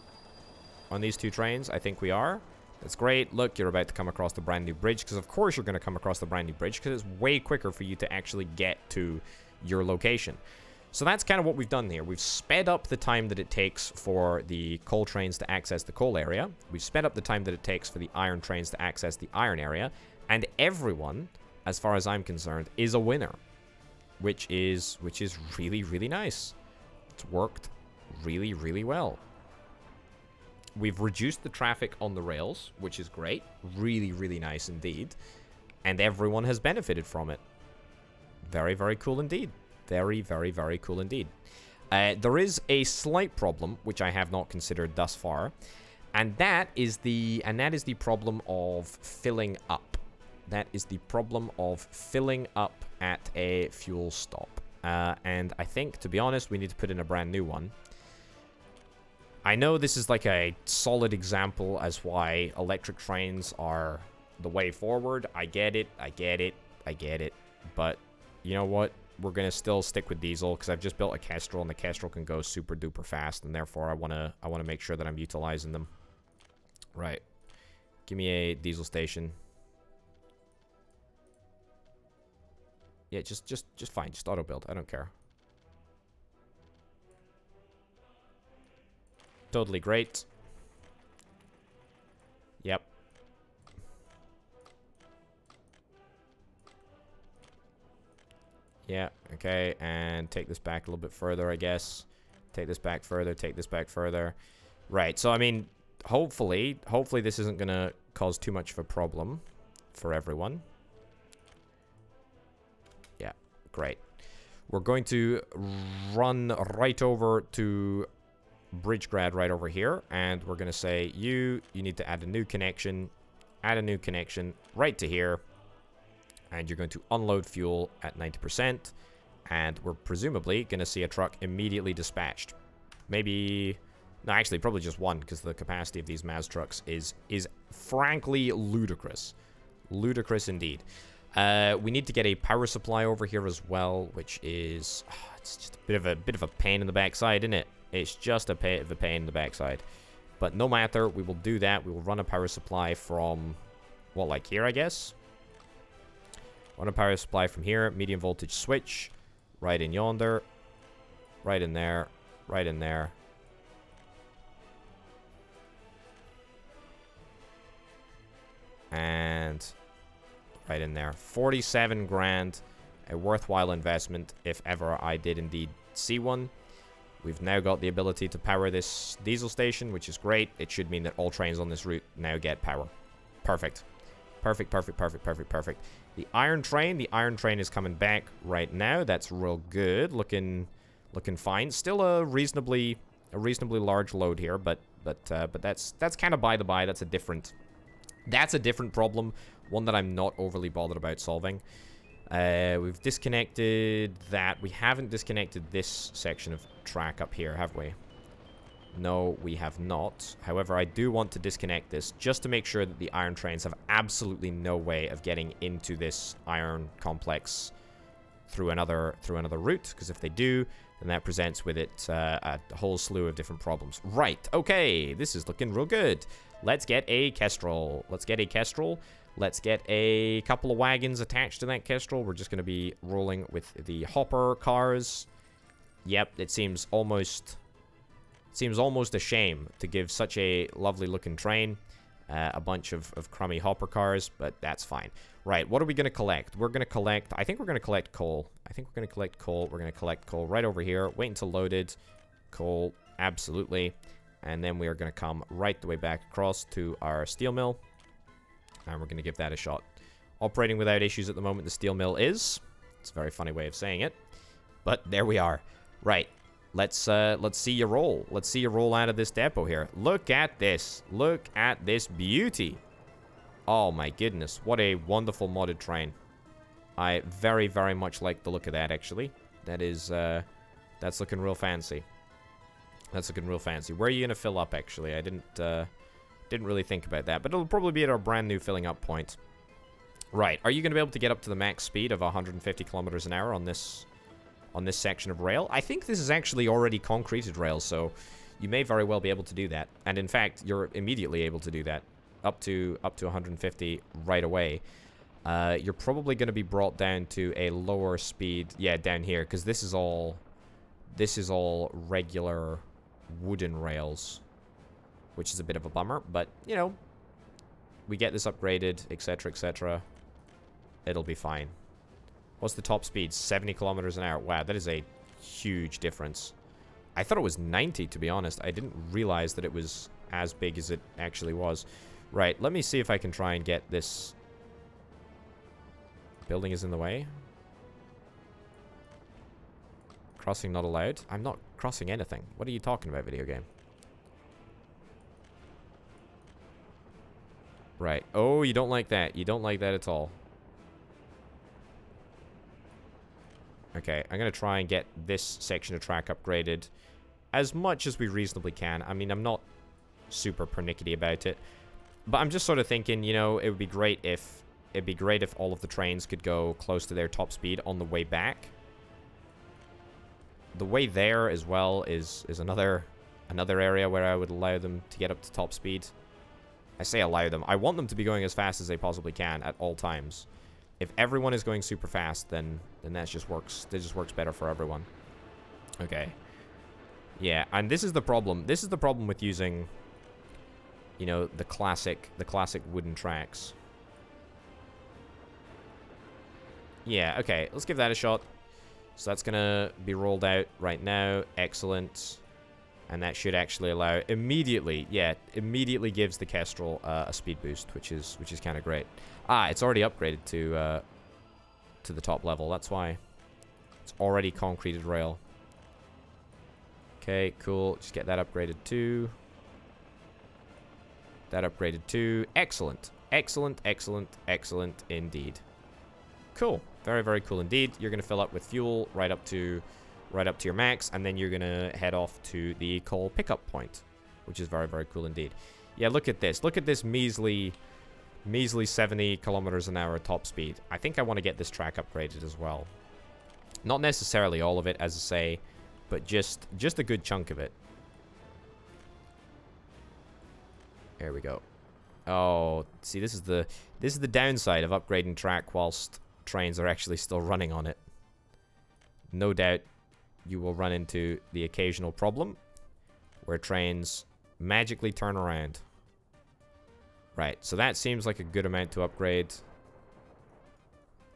on these two trains? I think we are. That's great. Look, you're about to come across the brand new bridge, because of course you're going to come across the brand new bridge, because it's way quicker for you to actually get to your location. So that's kind of what we've done here. We've sped up the time that it takes for the coal trains to access the coal area. We've sped up the time that it takes for the iron trains to access the iron area. And everyone, as far as I'm concerned, is a winner. Which is which is really, really nice. It's worked really, really well. We've reduced the traffic on the rails, which is great. Really, really nice indeed. And everyone has benefited from it. Very, very cool indeed. Very, very, very cool indeed. Uh, there is a slight problem, which I have not considered thus far. And that is the and that is the problem of filling up. That is the problem of filling up at a fuel stop. Uh, and I think, to be honest, we need to put in a brand new one. I know this is like a solid example as why electric trains are the way forward. I get it. I get it. I get it. But you know what? We're going to still stick with diesel because I've just built a Kestrel and the Kestrel can go super duper fast and therefore I want to I want to make sure that I'm utilizing them. Right. Give me a diesel station. Yeah, just just just fine. Just auto build. I don't care. Totally great. Yep. Yeah, okay, and take this back a little bit further, I guess. Take this back further, take this back further. Right, so I mean, hopefully, hopefully this isn't going to cause too much of a problem for everyone. Yeah, great. We're going to run right over to Bridgegrad right over here, and we're going to say, you, you need to add a new connection, add a new connection right to here, and you're going to unload fuel at 90%, and we're presumably going to see a truck immediately dispatched. Maybe... No, actually, probably just one, because the capacity of these Maz trucks is, is frankly ludicrous. Ludicrous indeed. Uh, we need to get a power supply over here as well, which is... Oh, it's just a bit of a bit of a pain in the backside, isn't it? It's just a bit of a pain in the backside. But no matter, we will do that. We will run a power supply from, well, like here, I guess. A power supply from here. Medium voltage switch. Right in yonder. Right in there. Right in there. And right in there. 47 grand. A worthwhile investment if ever I did indeed see one. We've now got the ability to power this diesel station, which is great. It should mean that all trains on this route now get power. Perfect. Perfect, perfect, perfect, perfect, perfect. The iron train, the iron train is coming back right now. That's real good. Looking looking fine. Still a reasonably a reasonably large load here, but but uh, but that's that's kind of by the by. That's a different that's a different problem, one that I'm not overly bothered about solving. Uh, we've disconnected that. We haven't disconnected this section of track up here, have we? No, we have not. However, I do want to disconnect this just to make sure that the iron trains have absolutely no way of getting into this iron complex through another through another route. Because if they do, then that presents with it uh, a whole slew of different problems. Right. Okay. This is looking real good. Let's get a Kestrel. Let's get a Kestrel. Let's get a couple of wagons attached to that Kestrel. We're just going to be rolling with the hopper cars. Yep, it seems almost Seems almost a shame to give such a lovely looking train uh, a bunch of, of crummy hopper cars, but that's fine. Right, what are we going to collect? We're going to collect, I think we're going to collect coal. I think we're going to collect coal. We're going to collect coal right over here. Wait until loaded. Coal, absolutely. And then we are going to come right the way back across to our steel mill. And we're going to give that a shot. Operating without issues at the moment, the steel mill is. It's a very funny way of saying it. But there we are. Right, Let's uh, let's see you roll. Let's see you roll out of this depot here. Look at this. Look at this beauty. Oh my goodness. What a wonderful modded train. I very, very much like the look of that, actually. That is, uh, that's looking real fancy. That's looking real fancy. Where are you going to fill up, actually? I didn't, uh, didn't really think about that. But it'll probably be at our brand new filling up point. Right. Are you going to be able to get up to the max speed of 150 kilometers an hour on this on this section of rail. I think this is actually already concreted rail, so you may very well be able to do that. And in fact, you're immediately able to do that up to up to 150 right away. Uh, you're probably going to be brought down to a lower speed, yeah, down here, because this is all this is all regular wooden rails, which is a bit of a bummer, but, you know, we get this upgraded, etc., etc., it'll be fine. What's the top speed? 70 kilometers an hour. Wow, that is a huge difference. I thought it was 90, to be honest. I didn't realize that it was as big as it actually was. Right, let me see if I can try and get this... Building is in the way. Crossing not allowed. I'm not crossing anything. What are you talking about, video game? Right. Oh, you don't like that. You don't like that at all. Okay, I'm going to try and get this section of track upgraded as much as we reasonably can. I mean, I'm not super pernickety about it. But I'm just sort of thinking, you know, it would be great if... It'd be great if all of the trains could go close to their top speed on the way back. The way there as well is is another another area where I would allow them to get up to top speed. I say allow them. I want them to be going as fast as they possibly can at all times. If everyone is going super fast, then then that just works. That just works better for everyone. Okay. Yeah, and this is the problem. This is the problem with using, you know, the classic, the classic wooden tracks. Yeah, okay, let's give that a shot. So that's gonna be rolled out right now. Excellent. And that should actually allow immediately, yeah, immediately gives the Kestrel uh, a speed boost, which is which is kind of great. Ah, it's already upgraded to uh, to the top level. That's why it's already concreted rail. Okay, cool. Just get that upgraded too. That upgraded too. Excellent. Excellent, excellent, excellent indeed. Cool. Very, very cool indeed. You're going to fill up with fuel right up to right up to your max, and then you're going to head off to the coal pickup point, which is very, very cool indeed. Yeah, look at this. Look at this measly, measly 70 kilometers an hour top speed. I think I want to get this track upgraded as well. Not necessarily all of it, as I say, but just, just a good chunk of it. There we go. Oh, see, this is the this is the downside of upgrading track whilst trains are actually still running on it. No doubt you will run into the occasional problem where trains magically turn around. Right, so that seems like a good amount to upgrade.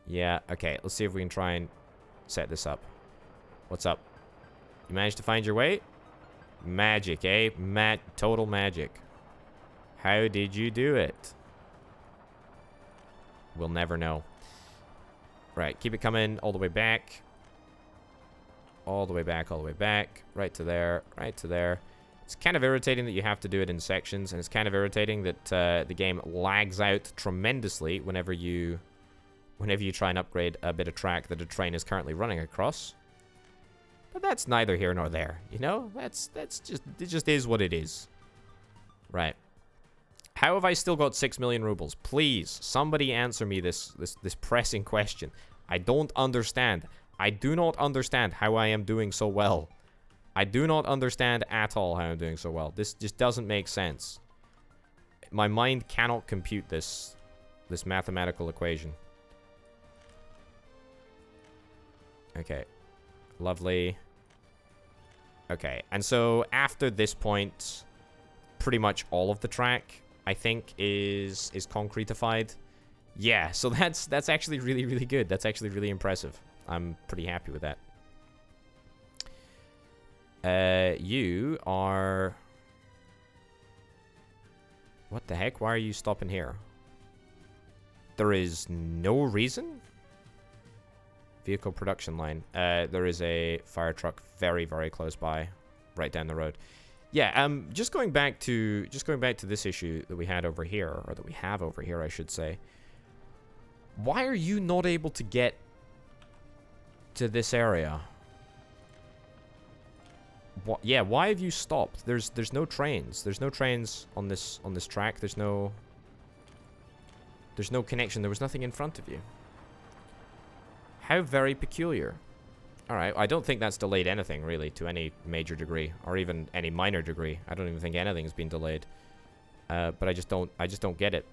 Yeah, okay, let's see if we can try and set this up. What's up? You managed to find your way? Magic, eh? Mat total magic. How did you do it? We'll never know. Right, keep it coming all the way back all the way back, all the way back, right to there, right to there. It's kind of irritating that you have to do it in sections, and it's kind of irritating that uh, the game lags out tremendously whenever you whenever you try and upgrade a bit of track that a train is currently running across. But that's neither here nor there, you know? That's that's just it just is what it is. Right. How have I still got 6 million rubles? Please, somebody answer me this this this pressing question. I don't understand. I do not understand how I am doing so well. I do not understand at all how I'm doing so well. This just doesn't make sense. My mind cannot compute this this mathematical equation. Okay. Lovely. Okay, and so after this point, pretty much all of the track, I think, is is concretified. Yeah, so that's that's actually really, really good. That's actually really impressive. I'm pretty happy with that. Uh, you are... What the heck? Why are you stopping here? There is no reason? Vehicle production line. Uh, there is a fire truck very, very close by. Right down the road. Yeah, um, just going back to just going back to this issue that we had over here, or that we have over here, I should say. Why are you not able to get to this area. What, yeah, why have you stopped? There's there's no trains. There's no trains on this on this track. There's no There's no connection. There was nothing in front of you. How very peculiar. Alright, I don't think that's delayed anything, really, to any major degree, or even any minor degree. I don't even think anything's been delayed. Uh, but I just don't, I just don't get it.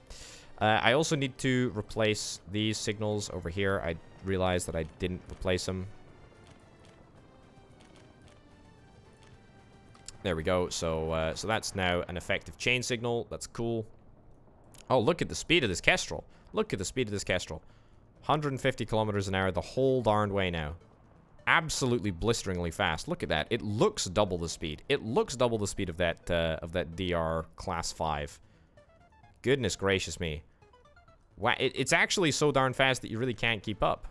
Uh, I also need to replace these signals over here. I realized that I didn't replace them. There we go. So, uh, so that's now an effective chain signal. That's cool. Oh, look at the speed of this Kestrel. Look at the speed of this Kestrel. 150 kilometers an hour the whole darn way now. Absolutely blisteringly fast. Look at that. It looks double the speed. It looks double the speed of that uh, of that DR Class 5. Goodness gracious me. Wow, it, it's actually so darn fast that you really can't keep up.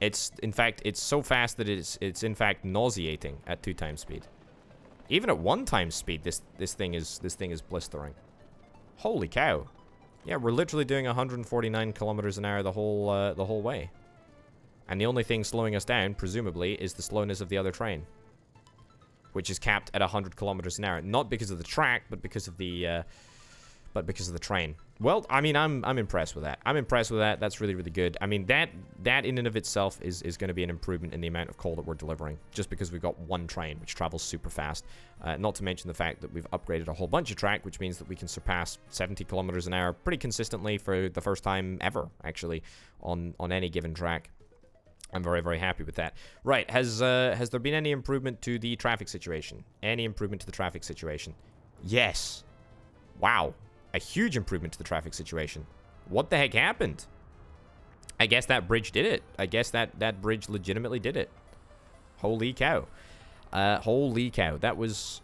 It's, in fact, it's so fast that it's, it's in fact nauseating at two times speed. Even at one times speed, this, this thing is, this thing is blistering. Holy cow. Yeah, we're literally doing 149 kilometers an hour the whole, uh, the whole way. And the only thing slowing us down, presumably, is the slowness of the other train. Which is capped at 100 kilometers an hour. Not because of the track, but because of the, uh, but because of the train. Well, I mean, I'm I'm impressed with that. I'm impressed with that. That's really really good. I mean, that that in and of itself is is going to be an improvement in the amount of coal that we're delivering, just because we've got one train which travels super fast. Uh, not to mention the fact that we've upgraded a whole bunch of track, which means that we can surpass 70 kilometers an hour pretty consistently for the first time ever, actually, on on any given track. I'm very, very happy with that. Right, has uh, has there been any improvement to the traffic situation? Any improvement to the traffic situation? Yes. Wow, a huge improvement to the traffic situation. What the heck happened? I guess that bridge did it. I guess that, that bridge legitimately did it. Holy cow. Uh, holy cow. That was...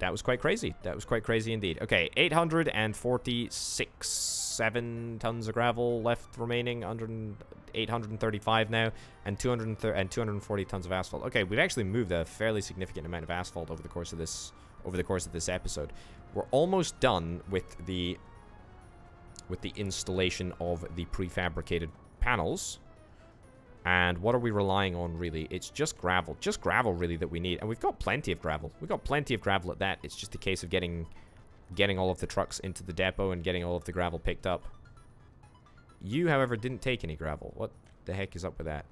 That was quite crazy. That was quite crazy indeed. Okay, 846, 7 tons of gravel left remaining, 100, 835 now, and 230 and 240 tons of asphalt. Okay, we've actually moved a fairly significant amount of asphalt over the course of this over the course of this episode. We're almost done with the with the installation of the prefabricated panels. And what are we relying on, really? It's just gravel. Just gravel, really, that we need. And we've got plenty of gravel. We've got plenty of gravel at that. It's just a case of getting getting all of the trucks into the depot and getting all of the gravel picked up. You, however, didn't take any gravel. What the heck is up with that?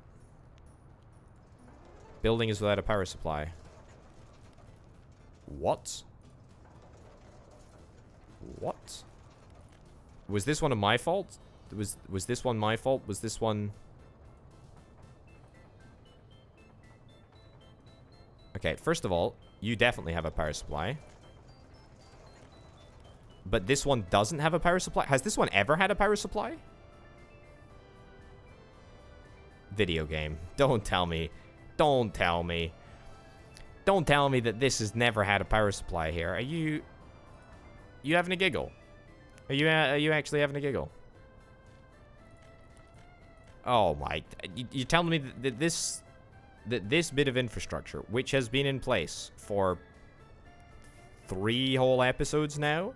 Building is without a power supply. What? What? Was this one of my fault? Was was this one my fault? Was this one... Okay, first of all, you definitely have a power supply. But this one doesn't have a power supply? Has this one ever had a power supply? Video game. Don't tell me. Don't tell me. Don't tell me that this has never had a power supply here. Are you... You having a giggle? Are you, uh, are you actually having a giggle? Oh my... You, you're telling me that this... That this bit of infrastructure, which has been in place for three whole episodes now,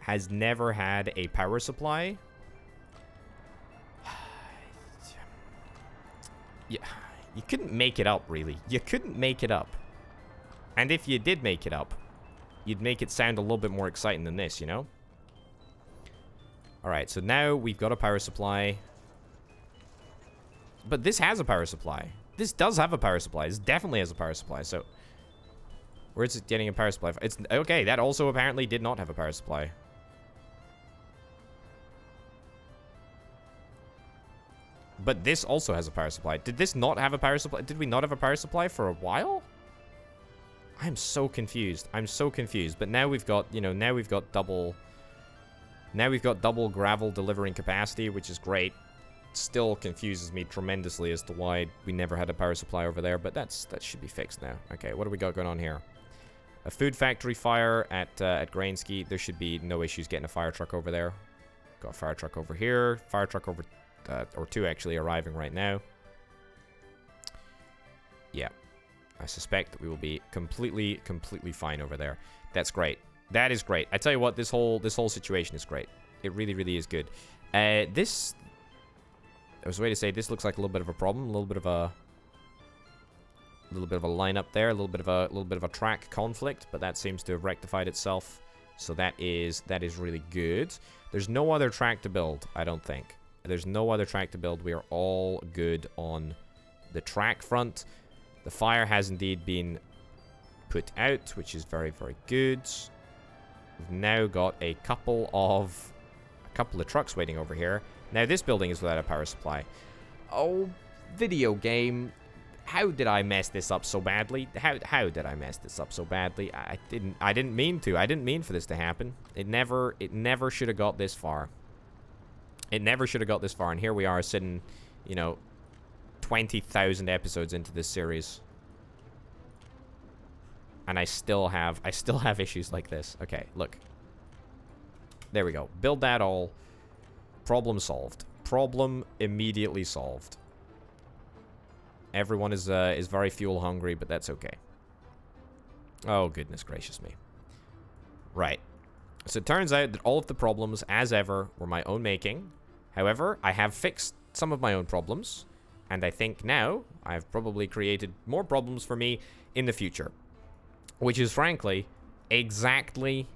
has never had a power supply? yeah, you couldn't make it up, really. You couldn't make it up. And if you did make it up, you'd make it sound a little bit more exciting than this, you know? Alright, so now we've got a power supply. But this has a power supply. This does have a power supply. This definitely has a power supply, so... Where's it getting a power supply? It's Okay, that also apparently did not have a power supply. But this also has a power supply. Did this not have a power supply? Did we not have a power supply for a while? I'm so confused. I'm so confused. But now we've got, you know, now we've got double... Now we've got double gravel delivering capacity, which is great. Still confuses me tremendously as to why we never had a power supply over there, but that's that should be fixed now. Okay, what do we got going on here? A food factory fire at uh, at Grainsky. There should be no issues getting a fire truck over there. Got a fire truck over here. Fire truck over, uh, or two actually arriving right now. I suspect that we will be completely, completely fine over there. That's great. That is great. I tell you what, this whole this whole situation is great. It really, really is good. Uh, this, I was way to say, this looks like a little bit of a problem, a little bit of a, a little bit of a lineup there, a little bit of a little bit of a track conflict, but that seems to have rectified itself. So that is that is really good. There's no other track to build, I don't think. There's no other track to build. We are all good on the track front. The fire has indeed been put out, which is very, very good. We've now got a couple of a couple of trucks waiting over here. Now this building is without a power supply. Oh, video game. how did I mess this up so badly? How how did I mess this up so badly? I didn't I didn't mean to. I didn't mean for this to happen. It never it never should have got this far. It never should have got this far, and here we are sitting, you know, 20,000 episodes into this series. And I still have I still have issues like this. Okay, look. There we go. Build that all. Problem solved. Problem immediately solved. Everyone is uh, is very fuel hungry, but that's okay. Oh, goodness gracious me. Right. So it turns out that all of the problems, as ever, were my own making. However, I have fixed some of my own problems. And I think now I've probably created more problems for me in the future. Which is, frankly, exactly,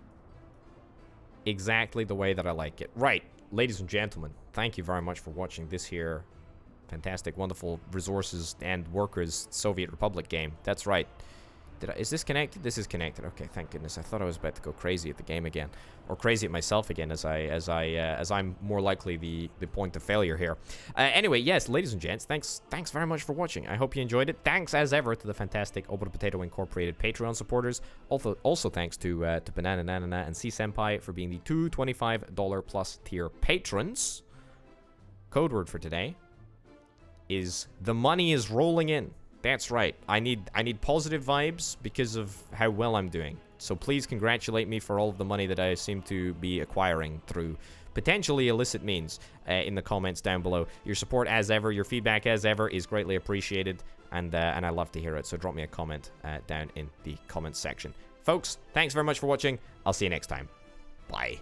exactly the way that I like it. Right, ladies and gentlemen, thank you very much for watching this here fantastic, wonderful resources and workers Soviet Republic game. That's right. Did I, is this connected? This is connected. Okay, thank goodness. I thought I was about to go crazy at the game again, or crazy at myself again, as I as I uh, as I'm more likely the the point of failure here. Uh, anyway, yes, ladies and gents, thanks thanks very much for watching. I hope you enjoyed it. Thanks as ever to the fantastic Orbital Potato Incorporated Patreon supporters. Also also thanks to uh, to Banana Nanana and C Senpai for being the two twenty five dollar plus tier patrons. Code word for today is the money is rolling in. That's right. I need I need positive vibes because of how well I'm doing. So please congratulate me for all of the money that I seem to be acquiring through potentially illicit means uh, in the comments down below. Your support as ever, your feedback as ever is greatly appreciated and uh, and I love to hear it. So drop me a comment uh, down in the comments section. Folks, thanks very much for watching. I'll see you next time. Bye.